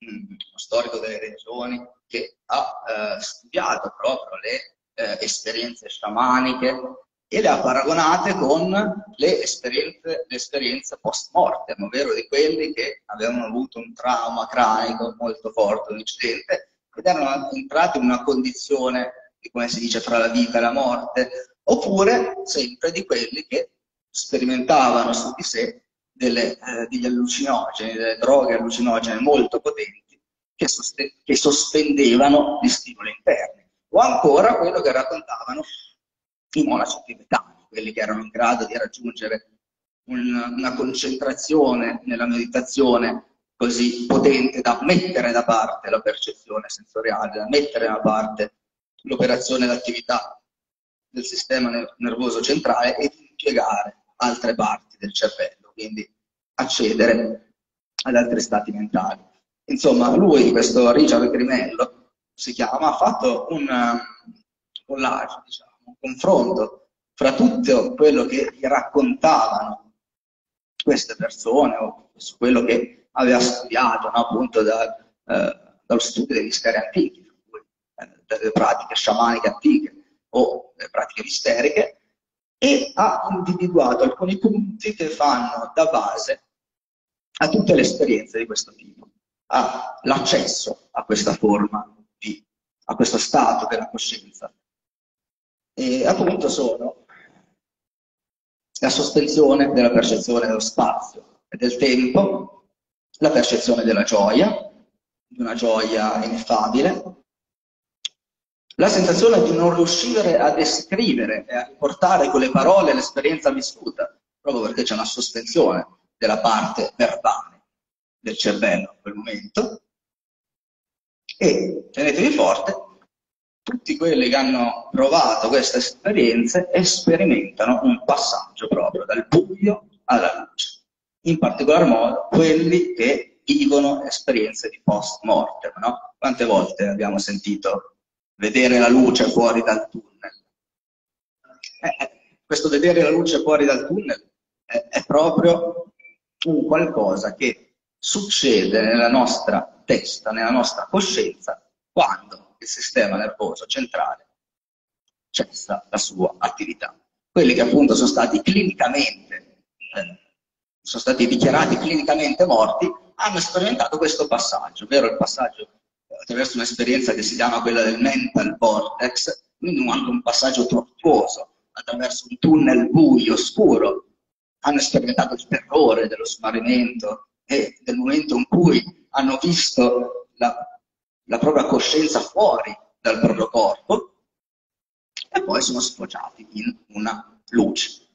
B: uno storico delle regioni che ha eh, studiato proprio le eh, esperienze sciamaniche e le ha paragonate con le esperienze, le esperienze post-mortem, ovvero di quelli che avevano avuto un trauma cranico molto forte, un incidente, ed erano entrati in una condizione di come si dice fra la vita e la morte, oppure sempre di quelli che sperimentavano su di sé delle, eh, degli allucinogeni, delle droghe allucinogene molto potenti che, soste- che sospendevano gli stimoli interni. O ancora quello che raccontavano i monaci tibetani, quelli che erano in grado di raggiungere un, una concentrazione nella meditazione così potente da mettere da parte la percezione sensoriale, da mettere da parte l'operazione e l'attività del sistema nervoso centrale e di impiegare altre parti del cervello quindi accedere ad altri stati mentali. Insomma, lui, questo Richard Grimello, si chiama, ha fatto un collage, diciamo, un confronto fra tutto quello che gli raccontavano queste persone o su quello che aveva studiato no, appunto da, eh, dallo studio degli scari antichi, eh, delle pratiche sciamaniche antiche o delle pratiche misteriche, e ha individuato alcuni punti che fanno da base a tutte le esperienze di questo tipo, all'accesso a questa forma, di, a questo stato della coscienza. E appunto sono la sospensione della percezione dello spazio e del tempo, la percezione della gioia, di una gioia ineffabile, la sensazione di non riuscire a descrivere e a riportare con le parole l'esperienza vissuta, proprio perché c'è una sospensione della parte verbale del cervello in quel momento, E tenetevi forte, tutti quelli che hanno provato queste esperienze sperimentano un passaggio proprio dal buio alla luce. In particolar modo quelli che vivono esperienze di post mortem. No? Quante volte abbiamo sentito vedere la luce fuori dal tunnel? Eh, eh questo vedere la luce fuori dal tunnel è, è proprio un qualcosa che succede nella nostra testa, nella nostra coscienza, quando il sistema nervoso centrale cessa la sua attività. Quelli che appunto sono stati clinicamente, eh, sono stati dichiarati clinicamente morti, hanno sperimentato questo passaggio, ovvero il passaggio attraverso un'esperienza che si chiama quella del mental vortex, quindi anche un passaggio tortuoso, attraverso un tunnel buio, scuro, hanno sperimentato il terrore dello smarrimento e del momento in cui hanno visto la, la propria coscienza fuori dal proprio corpo e poi sono sfociati in una luce,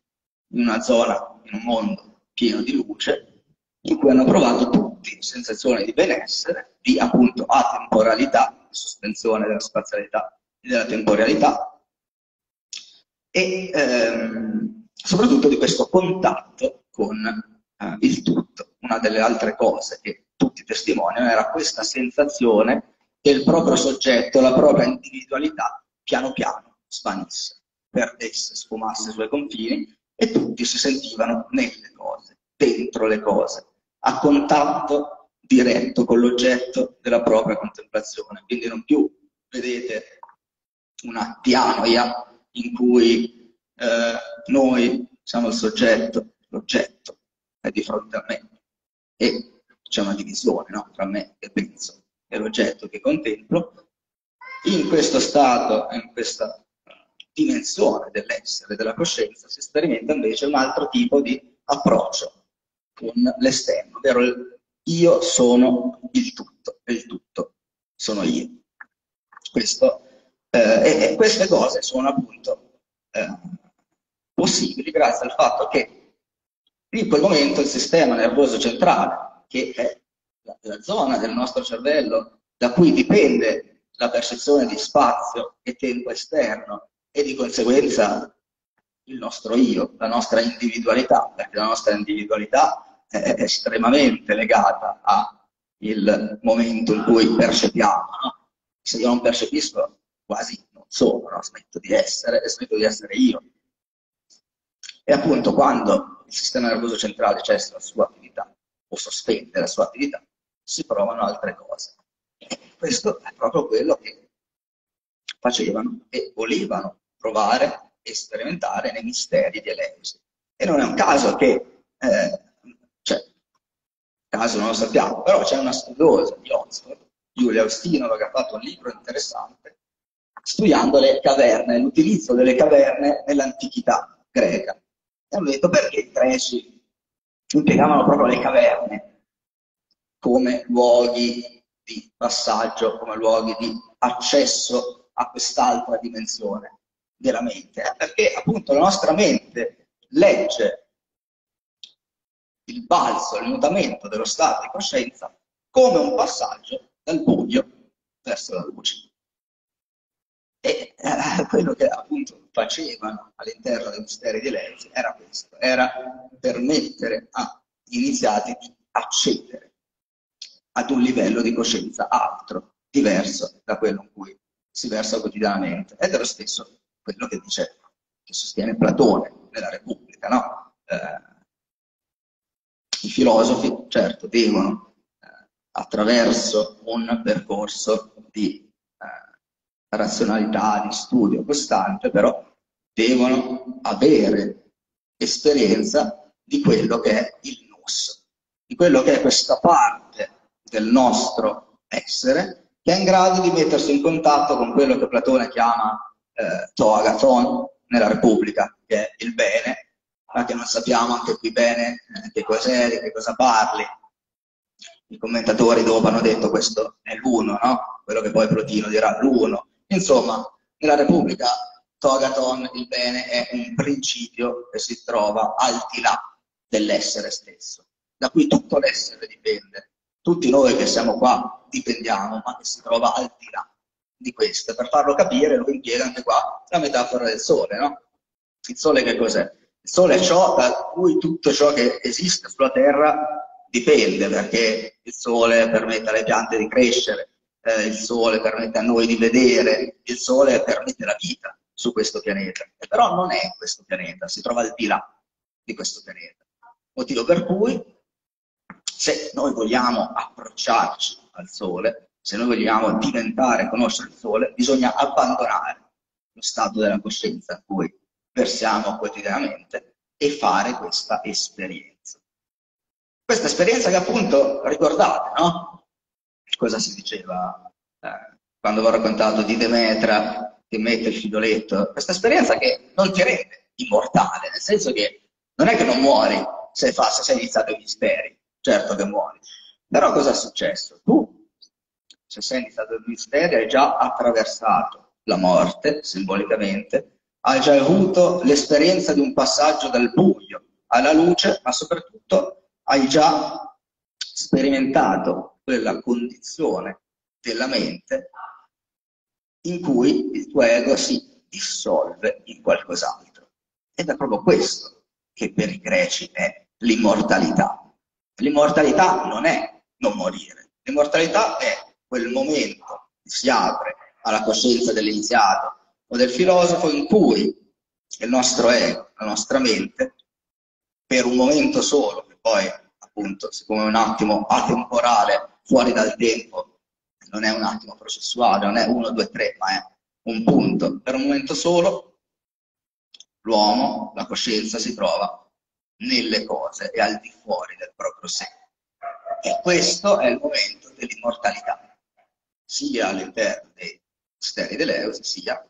B: in una zona, in un mondo pieno di luce, in cui hanno provato tutti sensazioni di benessere, di appunto atemporalità, sospensione della spazialità e della temporalità, e ehm, soprattutto di questo contatto con eh, il tutto. Una delle altre cose che tutti testimoniano era questa sensazione che il proprio soggetto, la propria individualità, piano piano svanisse, perdesse, sfumasse i suoi confini e tutti si sentivano nelle cose, dentro le cose, a contatto diretto con l'oggetto della propria contemplazione. Quindi non più vedete una pianoia in cui eh, noi siamo il soggetto, l'oggetto è di fronte a me e c'è una divisione no? tra me che penso e l'oggetto che contemplo. In questo stato, in questa dimensione dell'essere, della coscienza, si sperimenta invece un altro tipo di approccio con l'esterno, ovvero io sono il tutto il tutto sono io. Questo eh, e, queste cose sono appunto eh, possibili grazie al fatto che in quel momento il sistema nervoso centrale, che è la, la zona del nostro cervello da cui dipende la percezione di spazio e tempo esterno e di conseguenza il nostro io, la nostra individualità, perché la nostra individualità è estremamente legata al momento in cui percepiamo. No? Se io non percepisco quasi non sono, no? smetto di essere smetto di essere io. E appunto quando il sistema nervoso centrale cessa la sua attività o sospende la sua attività, si provano altre cose. E questo è proprio quello che facevano e volevano provare e sperimentare nei misteri di Eleusi. E non è un caso che, eh, cioè, caso non lo sappiamo, però c'è una studiosa di Oxford, Giulia Ostinova, che ha fatto un libro interessante studiando le caverne, l'utilizzo delle caverne nell'antichità greca. E hanno detto perché i greci impiegavano proprio le caverne come luoghi di passaggio, come luoghi di accesso a quest'altra dimensione della mente. Perché appunto la nostra mente legge il balzo, il mutamento dello stato di coscienza come un passaggio dal buio verso la luce. E eh, quello che appunto facevano all'interno dei misteri di Lenzi era questo, era permettere agli iniziati di accedere ad un livello di coscienza altro, diverso da quello in cui si versa quotidianamente. Ed è lo stesso quello che dice, che sostiene Platone nella Repubblica, no? Eh, I filosofi, certo, devono eh, attraverso un percorso di razionalità di studio costante, però devono avere esperienza di quello che è il nus, di quello che è questa parte del nostro essere che è in grado di mettersi in contatto con quello che Platone chiama eh, toagathon nella Repubblica, che è il bene, ma che non sappiamo anche qui bene eh, che cos'è, di che cosa parli. I commentatori dopo hanno detto questo è l'uno, no? Quello che poi Plotino dirà l'uno, Insomma, nella Repubblica Togaton il bene è un principio che si trova al di là dell'essere stesso, da cui tutto l'essere dipende. Tutti noi che siamo qua dipendiamo, ma che si trova al di là di questo. Per farlo capire lui impiega anche qua la metafora del sole, no? Il sole che cos'è? Il sole è ciò da cui tutto ciò che esiste sulla Terra dipende, perché il sole permette alle piante di crescere, eh, il sole permette a noi di vedere, il sole permette la vita su questo pianeta. E però non è questo pianeta, si trova al di là di questo pianeta. Motivo per cui se noi vogliamo approcciarci al sole, se noi vogliamo diventare, conoscere il sole, bisogna abbandonare lo stato della coscienza in cui versiamo quotidianamente e fare questa esperienza. Questa esperienza che appunto, ricordate, no? Cosa si diceva eh, quando vi ho raccontato di Demetra che mette il fidoletto? Questa esperienza che non ti rende immortale, nel senso che non è che non muori se, fa, se sei iniziato i misteri, certo che muori. Però cosa è successo? Tu, se sei iniziato i misteri, hai già attraversato la morte, simbolicamente, hai già avuto l'esperienza di un passaggio dal buio alla luce, ma soprattutto hai già sperimentato quella condizione della mente in cui il tuo ego si dissolve in qualcos'altro. Ed è proprio questo che per i greci è l'immortalità. L'immortalità non è non morire, l'immortalità è quel momento che si apre alla coscienza dell'iniziato, o del filosofo in cui il nostro ego, la nostra mente, per un momento solo, che poi appunto, siccome un attimo atemporale, fuori dal tempo, non è un attimo processuale, non è uno, due, tre, ma è un punto, per un momento solo, l'uomo, la coscienza si trova nelle cose e al di fuori del proprio sé. E questo è il momento dell'immortalità, sia all'interno dei misteri dell'Eus, sia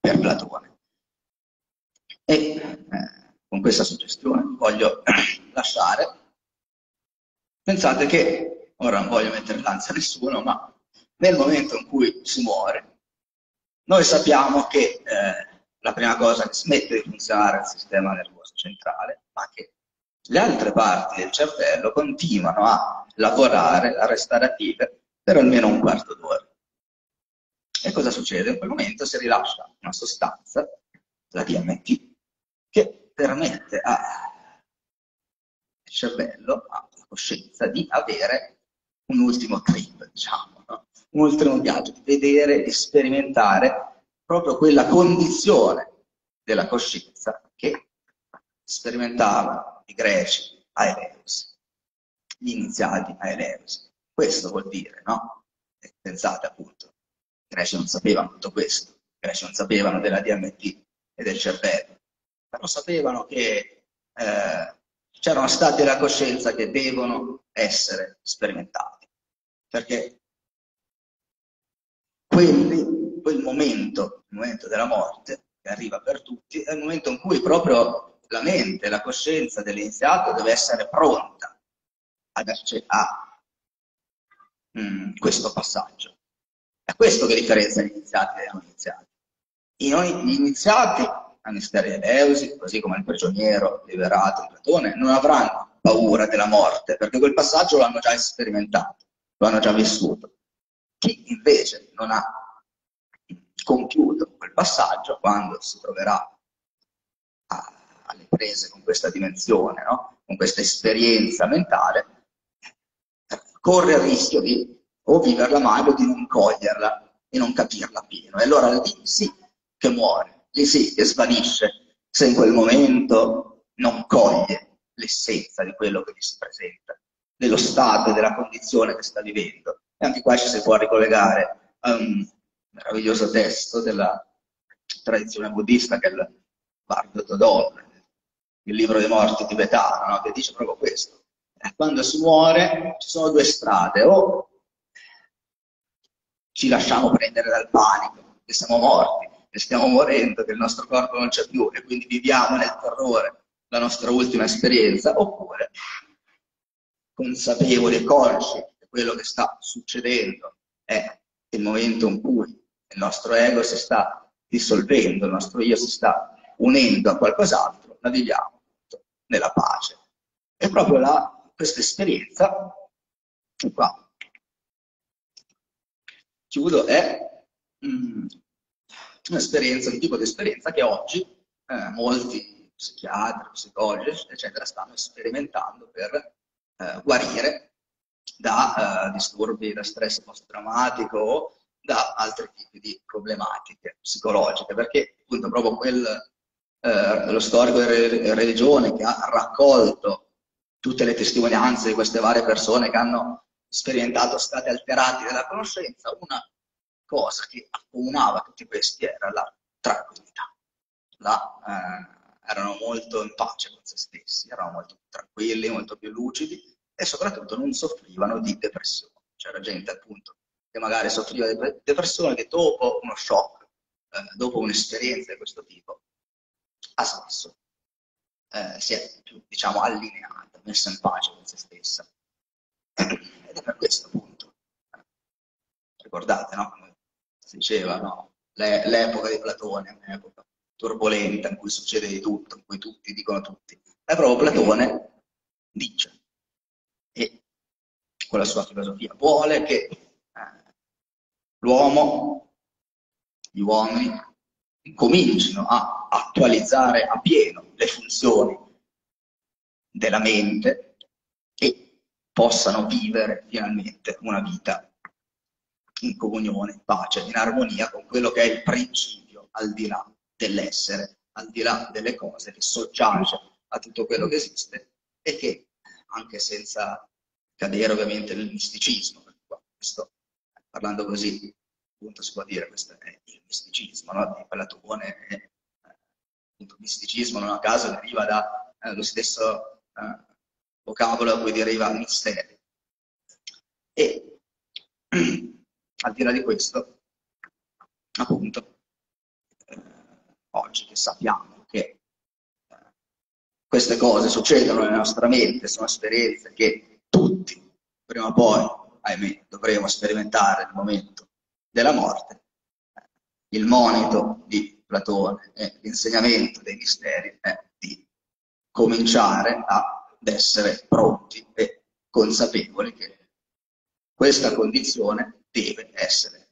B: per Platone. E eh, con questa suggestione voglio lasciare. Pensate che, ora non voglio mettere l'ansia a nessuno, ma nel momento in cui si muore, noi sappiamo che eh, la prima cosa che smette di funzionare il sistema nervoso centrale, ma che le altre parti del cervello continuano a lavorare, a restare attive per almeno un quarto d'ora. E cosa succede? In quel momento si rilascia una sostanza, la DMT, che permette al cervello, alla coscienza, di avere un ultimo trip, diciamo, no? un ultimo viaggio, di vedere e sperimentare proprio quella condizione della coscienza che sperimentavano i greci a Eleus, gli iniziati a Eleus. Questo vuol dire, no? Pensate appunto, greci non sapevano tutto questo, i greci non sapevano della DMT e del cervello, però sapevano che eh, c'erano stati della coscienza che devono essere sperimentati, perché quelli, quel momento, il momento della morte, che arriva per tutti, è il momento in cui proprio la mente, la coscienza dell'iniziato deve essere pronta ad, a mm, questo passaggio. È questo che differenzia gli iniziati dai non iniziati. Gli iniziati a misteri Eleusi, così come il prigioniero liberato in Platone, non avranno paura della morte, perché quel passaggio l'hanno già sperimentato, lo hanno già vissuto. Chi invece non ha compiuto quel passaggio, quando si troverà a, alle prese con questa dimensione, no? con questa esperienza mentale, corre il rischio di o viverla male o di non coglierla e non capirla pieno. E allora lì sì che muore, lì sì che svanisce, se in quel momento non coglie l'essenza di quello che gli si presenta, dello stato e della condizione che sta vivendo. E anche qua ci si può ricollegare a un meraviglioso testo della tradizione buddista che è il Bardo Todon, il libro dei morti tibetano, no? che dice proprio questo. Quando si muore ci sono due strade, o ci lasciamo prendere dal panico, che siamo morti, che stiamo morendo, che il nostro corpo non c'è più e quindi viviamo nel terrore la nostra ultima esperienza, oppure consapevoli e consci che quello che sta succedendo è il momento in cui il nostro ego si sta dissolvendo, il nostro io si sta unendo a qualcos'altro, la viviamo nella pace. E proprio la, questa esperienza, qua chiudo, è mm, un'esperienza, un tipo di esperienza che oggi eh, molti psichiatri, psicologi, eccetera, stanno sperimentando per eh, guarire da eh, disturbi da stress post-traumatico o da altri tipi di problematiche psicologiche, perché appunto proprio quel, eh, lo storico della religione che ha raccolto tutte le testimonianze di queste varie persone che hanno sperimentato stati alterati della conoscenza, una cosa che accomunava tutti questi era la tranquillità. La, eh, erano molto in pace con se stessi, erano molto più tranquilli, molto più lucidi e soprattutto non soffrivano di depressione. C'era gente appunto che magari soffriva di depressione che dopo uno shock, eh, dopo un'esperienza di questo tipo, ha smesso. Eh, si è più, diciamo, allineata, messa in pace con se stessa. Per questo appunto. Ricordate, no? Si diceva, no? L'epoca di Platone un'epoca turbolenta in cui succede di tutto, in cui tutti dicono tutti. E proprio Platone dice, e con la sua filosofia, vuole che eh, l'uomo, gli uomini, comincino a attualizzare a pieno le funzioni della mente possano vivere finalmente una vita in comunione, in pace, in armonia con quello che è il principio al di là dell'essere, al di là delle cose che soggiace a tutto quello che esiste e che anche senza cadere ovviamente nel misticismo, questo, parlando così, appunto si può dire, questo è il misticismo no? di Platone, e, appunto, misticismo non a caso deriva dallo eh, stesso eh, vocabolo da cui deriva mistero. E al di là di questo, appunto, eh, oggi che sappiamo che eh, queste cose succedono nella nostra mente, sono esperienze che tutti, prima o poi, ahimè, dovremo sperimentare nel momento della morte, il monito di Platone e l'insegnamento dei misteri è di cominciare ad essere pronti e consapevoli che questa condizione deve essere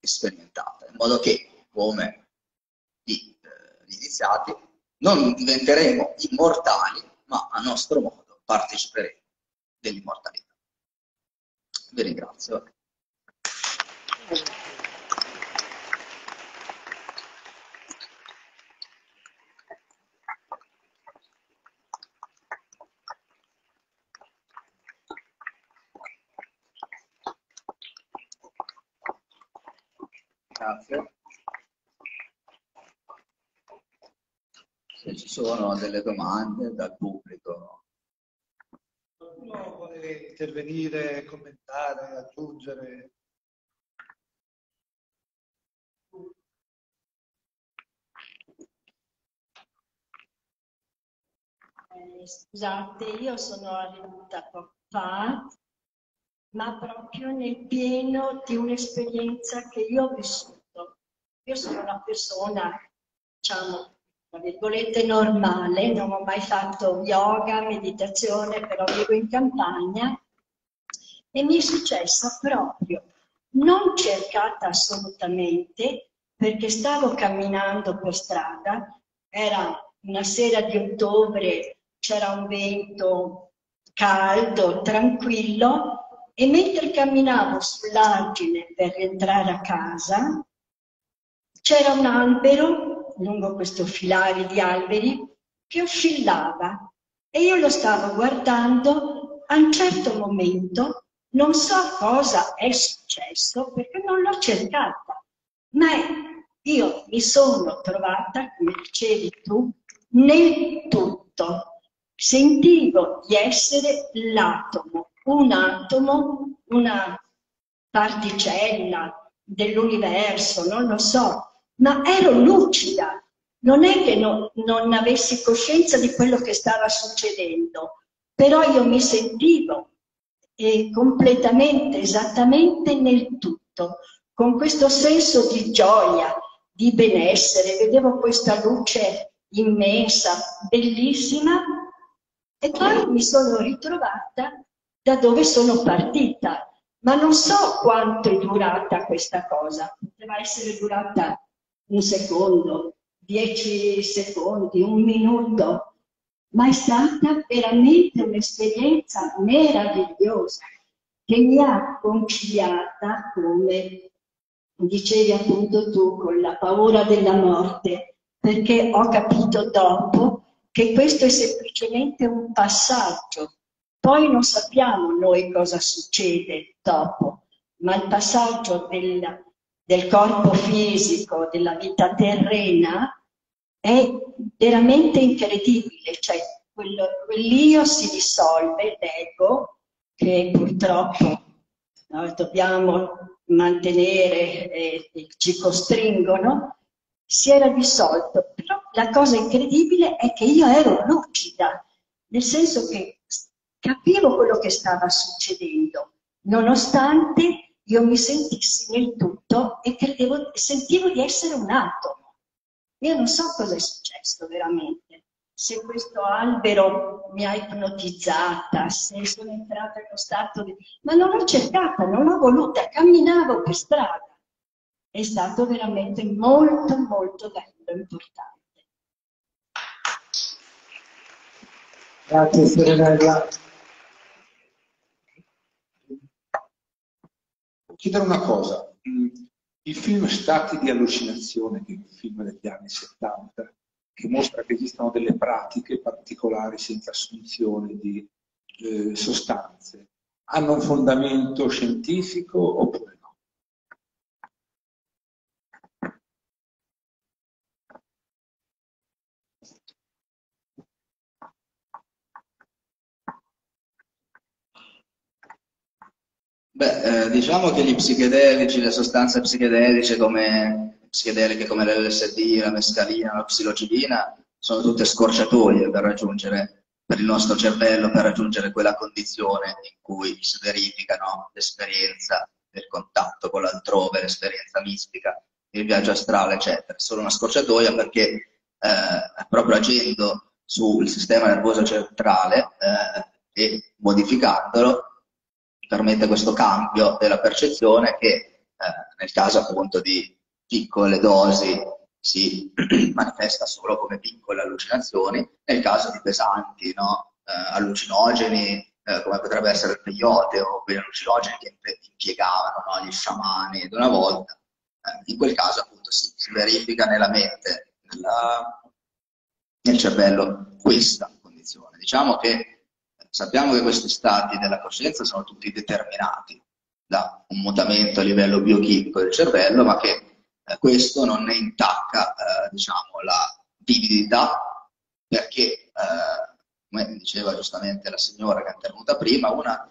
B: sperimentata, in modo che, come gli, eh, gli iniziati, non diventeremo immortali, ma a nostro modo parteciperemo dell'immortalità. Vi ringrazio. Grazie. Se ci sono delle domande dal pubblico.
A: Qualcuno vuole intervenire, commentare, aggiungere?
C: Eh, scusate, io sono arrivata poco fa ma proprio nel pieno di un'esperienza che io ho vissuto. Io sono una persona, diciamo, tra virgolette, normale, non ho mai fatto yoga, meditazione, però vivo in campagna. E mi è successo proprio, non cercata assolutamente, perché stavo camminando per strada, era una sera di ottobre, c'era un vento caldo, tranquillo, e mentre camminavo sull'argine per rientrare a casa, c'era un albero lungo questo filare di alberi che oscillava. E io lo stavo guardando a un certo momento, non so cosa è successo perché non l'ho cercata, ma io mi sono trovata, come dicevi tu, nel tutto. Sentivo di essere l'atomo un atomo, una particella dell'universo, non lo so, ma ero lucida, non è che no, non avessi coscienza di quello che stava succedendo, però io mi sentivo eh, completamente, esattamente nel tutto, con questo senso di gioia, di benessere, vedevo questa luce immensa, bellissima, e poi mi sono ritrovata da dove sono partita, ma non so quanto è durata questa cosa. Poteva essere durata un secondo, dieci secondi, un minuto, ma è stata veramente un'esperienza meravigliosa che mi ha conciliata, come dicevi appunto tu, con la paura della morte, perché ho capito dopo che questo è semplicemente un passaggio. Poi non sappiamo noi cosa succede dopo, ma il passaggio del, del corpo fisico, della vita terrena, è veramente incredibile. Cioè, quello, quell'io si dissolve, l'ego, che purtroppo no, dobbiamo mantenere e, e ci costringono, si era dissolto. Però la cosa incredibile è che io ero lucida, nel senso che capivo quello che stava succedendo, nonostante io mi sentissi nel tutto e credevo, sentivo di essere un atomo. Io non so cosa è successo veramente, se questo albero mi ha ipnotizzata, se sono entrata in uno stato di... ma non l'ho cercata, non l'ho voluta, camminavo per strada. È stato veramente molto, molto bello, importante.
D: Grazie Serenella. Chiedere una cosa. Mm, il film Stati di allucinazione, che è un film degli anni 70, che mostra che esistono delle pratiche particolari senza assunzione di eh, sostanze, hanno un fondamento scientifico oppure
B: Beh, eh, diciamo che gli psichedelici, le sostanze psichedeliche come, psichedeliche come l'LSD, la mescalina, la psilocibina, sono tutte scorciatoie per raggiungere, per il nostro cervello, per raggiungere quella condizione in cui si verifica no? l'esperienza del contatto con l'altrove, l'esperienza mistica, il viaggio astrale, eccetera. È solo una scorciatoia perché eh, proprio agendo sul sistema nervoso centrale eh, e modificandolo permette questo cambio della percezione che eh, nel caso appunto di piccole dosi si manifesta solo come piccole allucinazioni, nel caso di pesanti no? eh, allucinogeni eh, come potrebbe essere il peyote o quegli allucinogeni che impiegavano no? gli sciamani di una volta, eh, in quel caso appunto sì, si verifica nella mente, nella, nel cervello questa condizione. Diciamo che Sappiamo che questi stati della coscienza sono tutti determinati da un mutamento a livello biochimico del cervello, ma che eh, questo non ne intacca eh, diciamo, la vividità, perché, eh, come diceva giustamente la signora che è intervenuta prima, una,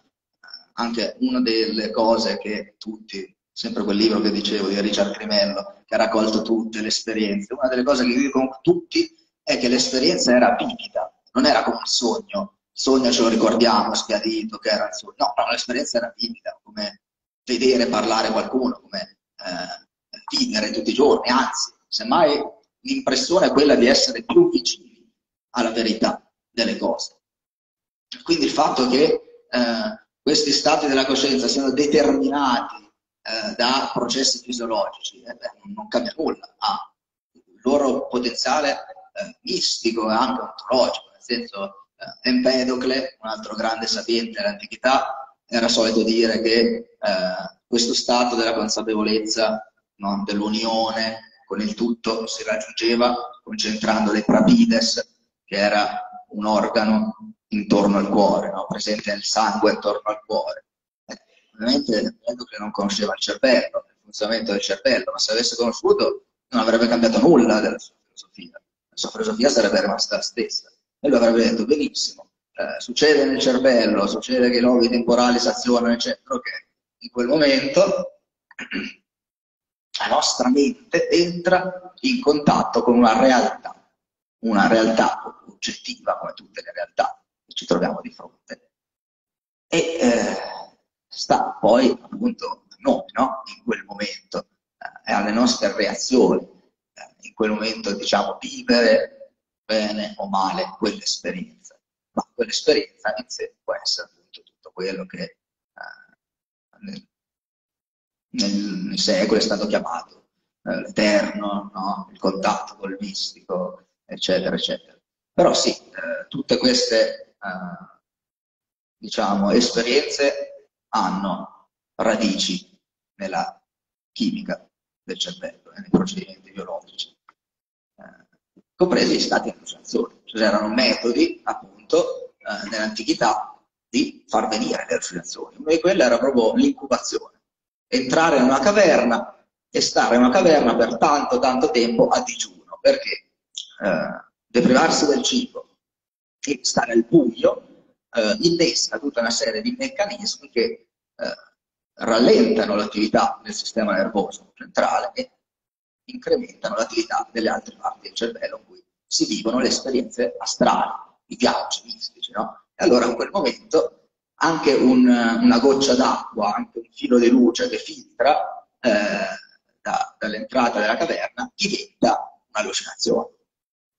B: anche una delle cose che tutti, sempre quel libro che dicevo di Richard Crimello, che ha raccolto tutte le esperienze, una delle cose che dicono tutti è che l'esperienza era vivida, non era come un sogno, sogno ce lo ricordiamo, spiadito, che era il sogno. No, no l'esperienza era vivida, come vedere, parlare qualcuno, come eh, vivere tutti i giorni, anzi, semmai l'impressione è quella di essere più vicini alla verità delle cose. Quindi il fatto che eh, questi stati della coscienza siano determinati eh, da processi fisiologici, eh, beh, non cambia nulla, ha il loro potenziale eh, mistico e anche ontologico, nel senso Empedocle, un altro grande sapiente dell'antichità, era solito dire che eh, questo stato della consapevolezza, no, dell'unione con il tutto, si raggiungeva concentrando le prapides, che era un organo intorno al cuore, no? presente nel sangue intorno al cuore. Eh, ovviamente Empedocle non conosceva il cervello, il funzionamento del cervello, ma se avesse conosciuto non avrebbe cambiato nulla della sua filosofia. La sua filosofia sarebbe rimasta la stessa. E lui avrebbe detto, benissimo, eh, succede nel cervello, succede che i lobi temporali si azionano, eccetera, ok. In quel momento la nostra mente entra in contatto con una realtà, una realtà oggettiva come tutte le realtà che ci troviamo di fronte. E eh, sta poi appunto a noi, no? in quel momento, eh, alle nostre reazioni, eh, in quel momento diciamo vivere bene o male quell'esperienza, ma quell'esperienza in sé può essere appunto tutto quello che eh, nel, nei secoli è stato chiamato eh, l'eterno, no? il contatto col mistico, eccetera, eccetera. Però sì, eh, tutte queste eh, diciamo, esperienze hanno radici nella chimica del cervello e nei procedimenti biologici, compresi gli stati allucinazione. Cioè erano metodi, appunto, eh, nell'antichità di far venire le allucinazioni. Di quelle era proprio l'incubazione. Entrare in una caverna e stare in una caverna per tanto, tanto tempo a digiuno, perché eh, deprivarsi del cibo e stare al buio eh, innesca tutta una serie di meccanismi che eh, rallentano l'attività del sistema nervoso centrale e incrementano l'attività delle altre parti del cervello in cui si vivono le esperienze astrali, i viaggi mistici. No? E allora in quel momento anche un, una goccia d'acqua, anche un filo di luce che filtra eh, da, dall'entrata della caverna diventa un'allucinazione.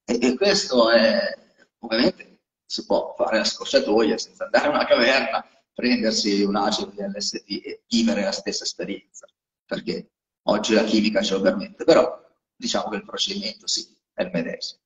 B: E, e, questo è, ovviamente si può fare la scorciatoia senza andare a una caverna, prendersi un acido di LSD e vivere la stessa esperienza, perché oggi la chimica ce lo permette, però diciamo che il procedimento sì, è il medesimo.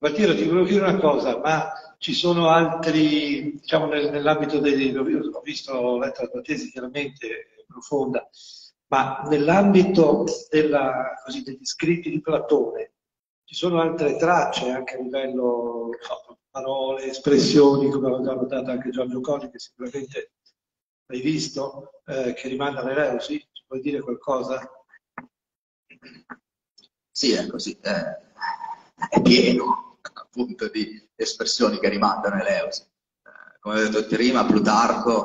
A: Matteo, ti volevo dire una cosa, ma ci sono altri, diciamo nell'ambito dei, ho visto, ho letto la tesi chiaramente profonda, ma nell'ambito così, degli scritti di Platone ci sono altre tracce anche a livello so, parole, espressioni, come aveva notato anche Giorgio Colli, che sicuramente l'hai visto, eh, che rimandano ai Leusi? Ci puoi dire qualcosa?
B: Sì, è così. Eh, è pieno appunto di espressioni che rimandano ai Leusi. Eh, come ho detto prima, Plutarco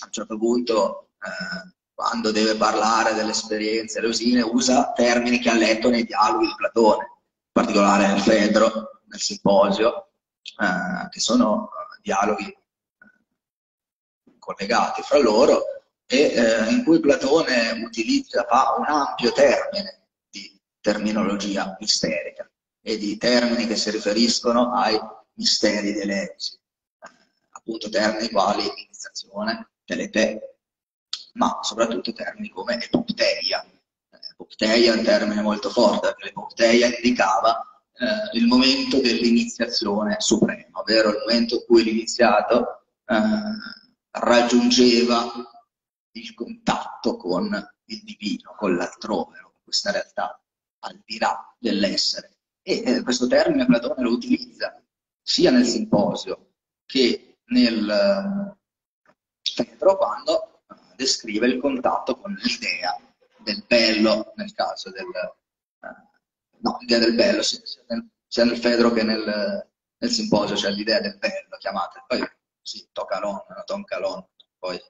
B: a un certo punto, eh, quando deve parlare delle esperienze leusine, usa termini che ha letto nei dialoghi di Platone, in particolare nel Fedro, nel Simposio, eh, che sono dialoghi collegati fra loro e eh, in cui Platone utilizza, fa un ampio termine di terminologia misterica e di termini che si riferiscono ai misteri delle eh, appunto termini quali iniziazione, telete, ma soprattutto termini come epopteia. Epopteia è un termine molto forte, perché l'epopteia indicava eh, il momento dell'iniziazione suprema, ovvero il momento in cui l'iniziato eh, raggiungeva il contatto con il divino, con l'altrove, con questa realtà al di là dell'essere. E eh, questo termine Platone lo utilizza sia nel simposio che nel Fedro eh, quando eh, descrive il contatto con l'idea del bello, nel caso del... Eh, no, l'idea del bello, sia, nel, sia nel Fedro che nel, nel simposio c'è l'idea del bello, chiamate. Poi sì, Tocalon, Toncalon, poi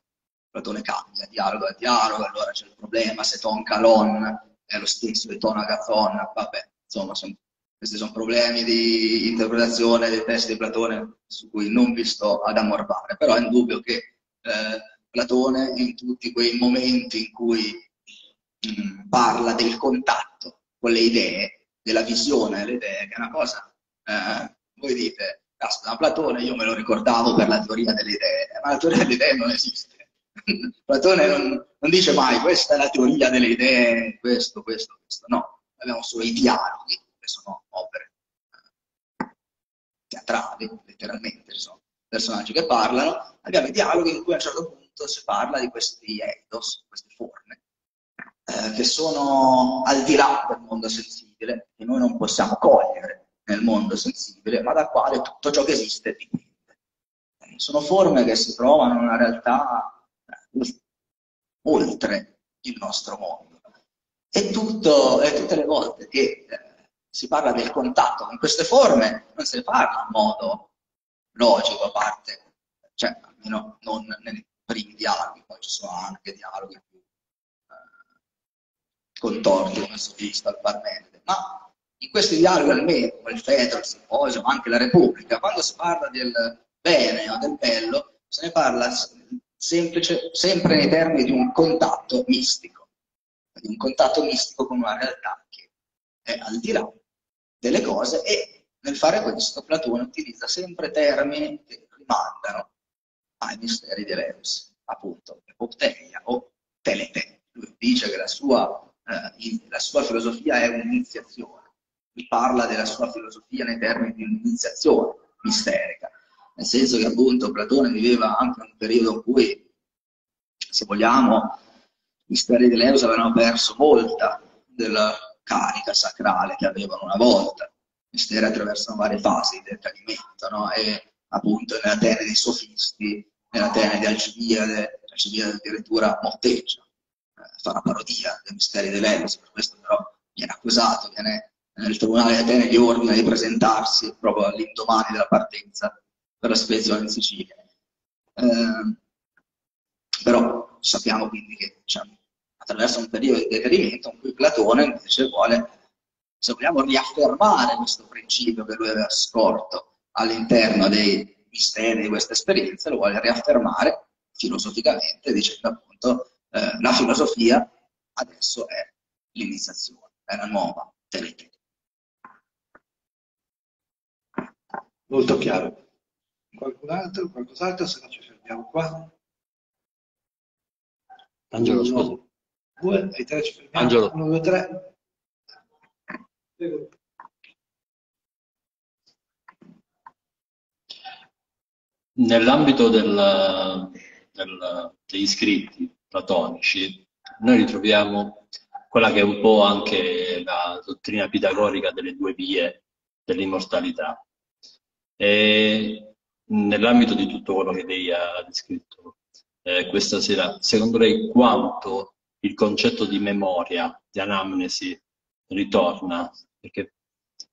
B: Platone cambia, dialogo è dialogo, allora c'è il problema se Toncalon è lo stesso di Tonagathon, vabbè, insomma, son, questi sono problemi di interpretazione dei testi di Platone su cui non vi sto ad ammorbare, però è indubbio che eh, Platone in tutti quei momenti in cui mh, mm, parla del contatto con le idee, della visione delle idee, che è una cosa, eh, voi dite, Caspita, Platone io me lo ricordavo per la teoria delle idee, ma la teoria delle idee non esiste. Platone non, non, dice mai questa è la teoria delle idee, questo, questo, questo. No, abbiamo solo i dialoghi, che sono opere eh, teatrali, letteralmente, sono personaggi che parlano. Abbiamo i dialoghi in cui a un certo punto si parla di questi ethos, queste forme, eh, che sono al di là del mondo sensibile, che noi non possiamo cogliere nel mondo sensibile, ma da quale tutto ciò che esiste dipende. Eh, sono forme che si trovano in una realtà eh, oltre il nostro mondo. E, tutto, e tutte le volte che eh, si parla del contatto con queste forme, non se ne parla in modo logico, a parte, cioè almeno non nei primi dialoghi, poi ci sono anche dialoghi più eh, contorti, come si al Parmenide, ma in questi dialoghi almeno, come il Fedro, il Simposio, ma anche la Repubblica, quando si parla del bene o del bello, se ne parla semplice, sempre nei termini di un contatto mistico. di un contatto mistico con una realtà che è al di là delle cose e nel fare questo Platone utilizza sempre termini che rimandano ai misteri di Eleus, appunto Opteia o Telete. Lui dice che la sua, eh, la sua filosofia è un'iniziazione, lui parla della sua filosofia nei termini di un'iniziazione misterica, nel senso che appunto Platone viveva anche in un periodo in cui, se vogliamo, i misteri di Eleus avevano perso molta della carica sacrale che avevano una volta. I misteri attraversano varie fasi di decadimento, no? E appunto nell'Atene dei sofisti, nell'Atene di Alcibiade, Alcibiade addirittura motteggia, eh, fa una parodia dei misteri di Eleus, per questo però viene accusato, viene nel tribunale di Atene gli ordina di presentarsi proprio all'indomani della partenza per la spedizione in Sicilia. Eh, però sappiamo quindi che diciamo, attraverso un periodo di decadimento in cui Platone invece vuole, se vogliamo, riaffermare questo principio che lui aveva scorto all'interno dei misteri di questa esperienza, lo vuole riaffermare filosoficamente dicendo appunto eh, la filosofia adesso è l'iniziazione, è la nuova telete.
A: Molto chiaro. Qualcun altro, qualcos'altro, se no ci fermiamo qua.
E: Angelo, scusa.
A: Due, ai tre ci fermiamo.
E: Angelo.
A: Uno, due, tre. Prego.
E: Nell'ambito del, del, degli scritti platonici, noi ritroviamo quella che è un po' anche la dottrina pitagorica delle due vie dell'immortalità. E nell'ambito di tutto quello che lei ha descritto eh, questa sera, secondo lei quanto il concetto di memoria, di anamnesi, ritorna? Perché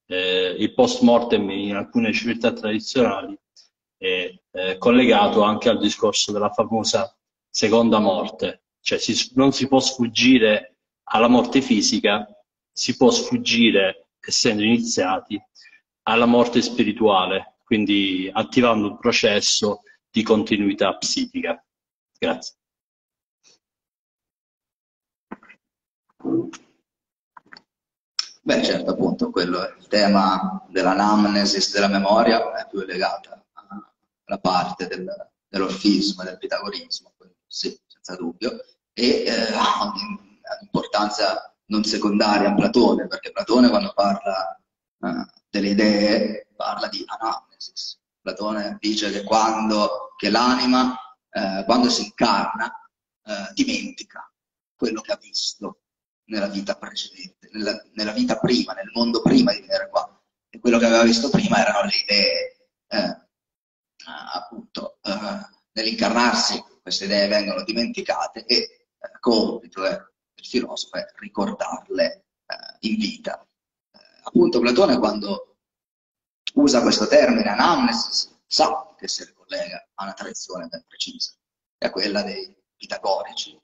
E: eh, il post mortem in alcune civiltà tradizionali è eh, collegato anche al discorso della famosa seconda morte, cioè si, non si può sfuggire alla morte fisica, si può sfuggire, essendo iniziati, alla morte spirituale, quindi attivando un processo di continuità psichica. Grazie.
B: Beh, certo, appunto, quello è il tema dell'anamnesis della memoria, è più legata alla parte del, dell'orfismo e del pitagorismo, sì, senza dubbio, e eh, ha un'importanza non secondaria a Platone, perché Platone quando parla eh, delle idee parla di anamnesis. Platone dice che quando che l'anima, eh, quando si incarna, eh, dimentica quello che ha visto nella vita precedente, nella, nella, vita prima, nel mondo prima di venire qua. E quello che aveva visto prima erano le idee, eh, appunto, eh, nell'incarnarsi queste idee vengono dimenticate e eh, compito del filosofo è ricordarle eh, in vita. Eh, appunto Platone quando usa questo termine anamnesis sa che si ricollega a una tradizione ben precisa, che è quella dei pitagorici,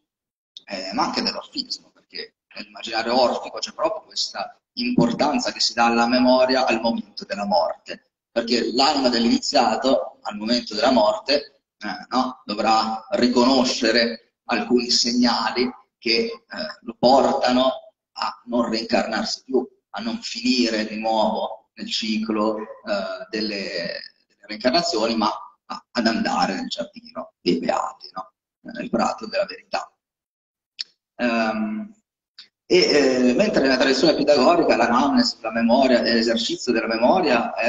B: eh, ma anche dell'orfismo, perché nell'immaginario orfico c'è proprio questa importanza che si dà alla memoria al momento della morte, perché l'anima dell'iniziato al momento della morte eh, no, dovrà riconoscere alcuni segnali che eh, lo portano a non reincarnarsi più, a non finire di nuovo nel ciclo eh, delle, delle, reincarnazioni, ma a, ad andare nel giardino dei beati, no? nel prato della verità. Um, e, eh, mentre nella tradizione pitagorica l'anamnesi, la memoria l'esercizio della memoria è,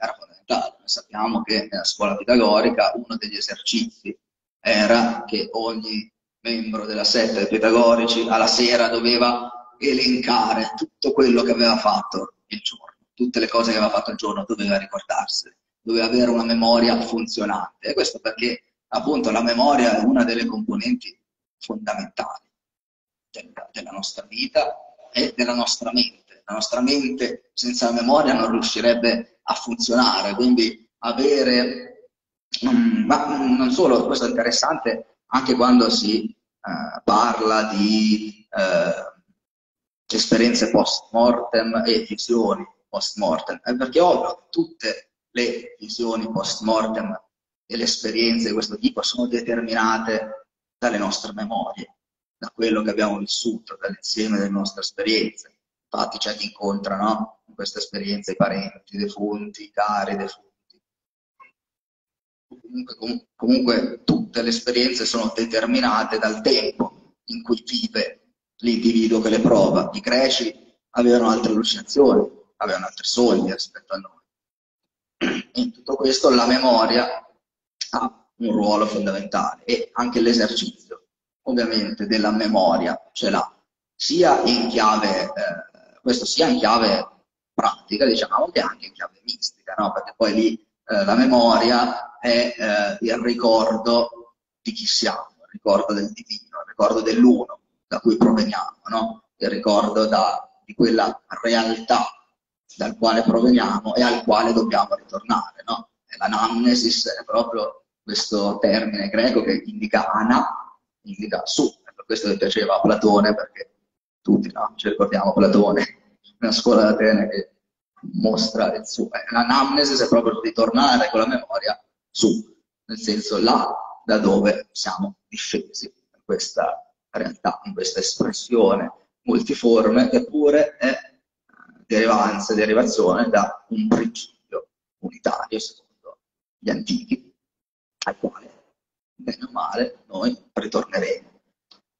B: era fondamentale. Sappiamo che nella scuola pitagorica uno degli esercizi era che ogni membro della setta dei pitagorici alla sera doveva elencare tutto quello che aveva fatto il giorno, tutte le cose che aveva fatto il giorno doveva ricordarsene, doveva avere una memoria funzionante. E questo perché appunto la memoria è una delle componenti fondamentali della, della nostra vita e della nostra mente. La nostra mente senza la memoria non riuscirebbe a funzionare, quindi avere, um, ma non solo, questo è interessante anche quando si uh, parla di uh, esperienze post mortem e visioni post mortem, è perché ovvio tutte le visioni post mortem e le esperienze di questo tipo sono determinate dalle nostre memorie da quello che abbiamo vissuto, dall'insieme delle nostre esperienze. Infatti c'è chi incontra no? Questa esperienza i parenti, i defunti, i cari defunti. Comunque, com- comunque tutte le esperienze sono determinate dal tempo in cui vive l'individuo che le prova. I greci avevano altre allucinazioni, avevano altri sogni rispetto a noi. In tutto questo la memoria ha un ruolo fondamentale e anche l'esercizio, ovviamente, della memoria ce l'ha, sia in chiave, eh, questo sia in chiave pratica, diciamo, che anche in chiave mistica, no? perché poi lì eh, la memoria è eh, il ricordo di chi siamo, il ricordo del divino, il ricordo dell'uno da cui proveniamo, no? il ricordo da, di quella realtà dal quale proveniamo e al quale dobbiamo ritornare. No? L'anamnesis è proprio questo termine greco che indica ana, indica su, per questo mi piaceva Platone, perché tutti no? ci ricordiamo Platone, una scuola d'Atene che mostra il su. Eh, l'anamnesis è proprio ritornare con la memoria su, nel senso là da dove siamo discesi in questa realtà, in questa espressione multiforme, eppure è derivanza, derivazione da un principio unitario, secondo gli antichi, al quale, bene o male, noi ritorneremo.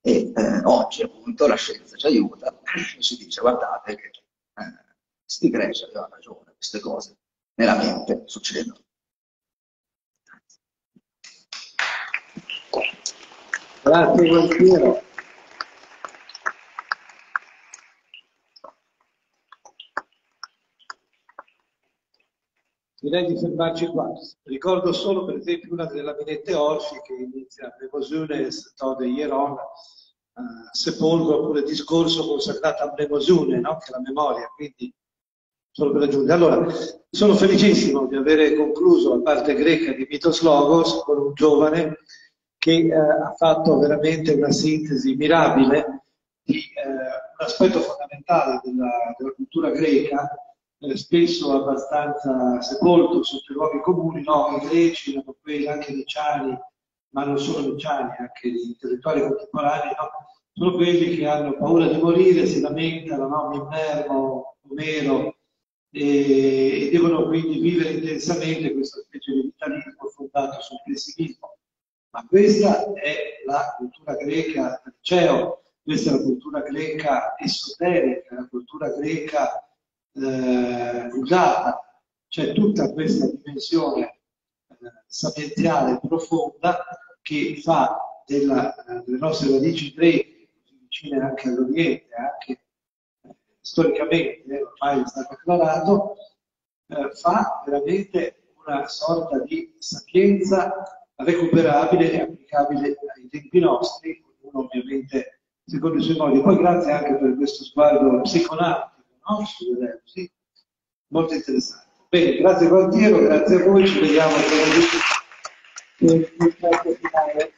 B: E eh, oggi appunto la scienza ci aiuta ci dice guardate che eh, sti greci avevano ragione, queste cose nella mente succedono.
A: Grazie Gualtiero. Direi di fermarci qua. Ricordo solo, per esempio, una delle laminette Orfi che inizia Mnemosune Tode Hieron, uh, sepolcro oppure discorso consacrato a Mnemosune, no? che è la memoria, quindi solo per aggiungere. Allora, sono felicissimo di avere concluso la parte greca di Mitos Logos con un giovane che eh, ha fatto veramente una sintesi mirabile di eh, un aspetto fondamentale della, della cultura greca, eh, spesso abbastanza sepolto sotto i luoghi comuni, no? i greci, quelli anche Luciani, ma non solo Luciani, anche gli intellettuali contemporanei, no? sono quelli che hanno paura di morire, si lamentano, no? mi infermo, Omero, e, e, devono quindi vivere intensamente questa specie di vitalismo fondato sul pessimismo. Ma questa è la cultura greca del liceo, questa è la cultura greca esoterica, la cultura greca eh, usata, c'è tutta questa dimensione sapienziale profonda che fa della, eh, delle nostre radici così vicine anche all'Oriente, anche eh, storicamente, eh, ormai è stato acclarato, eh, fa veramente una sorta di sapienza recuperabile e applicabile ai tempi nostri, ognuno ovviamente secondo i suoi modi. Poi grazie anche per questo sguardo psiconautico no? Molto interessante. Bene, grazie Gualtiero, grazie a voi, ci vediamo per.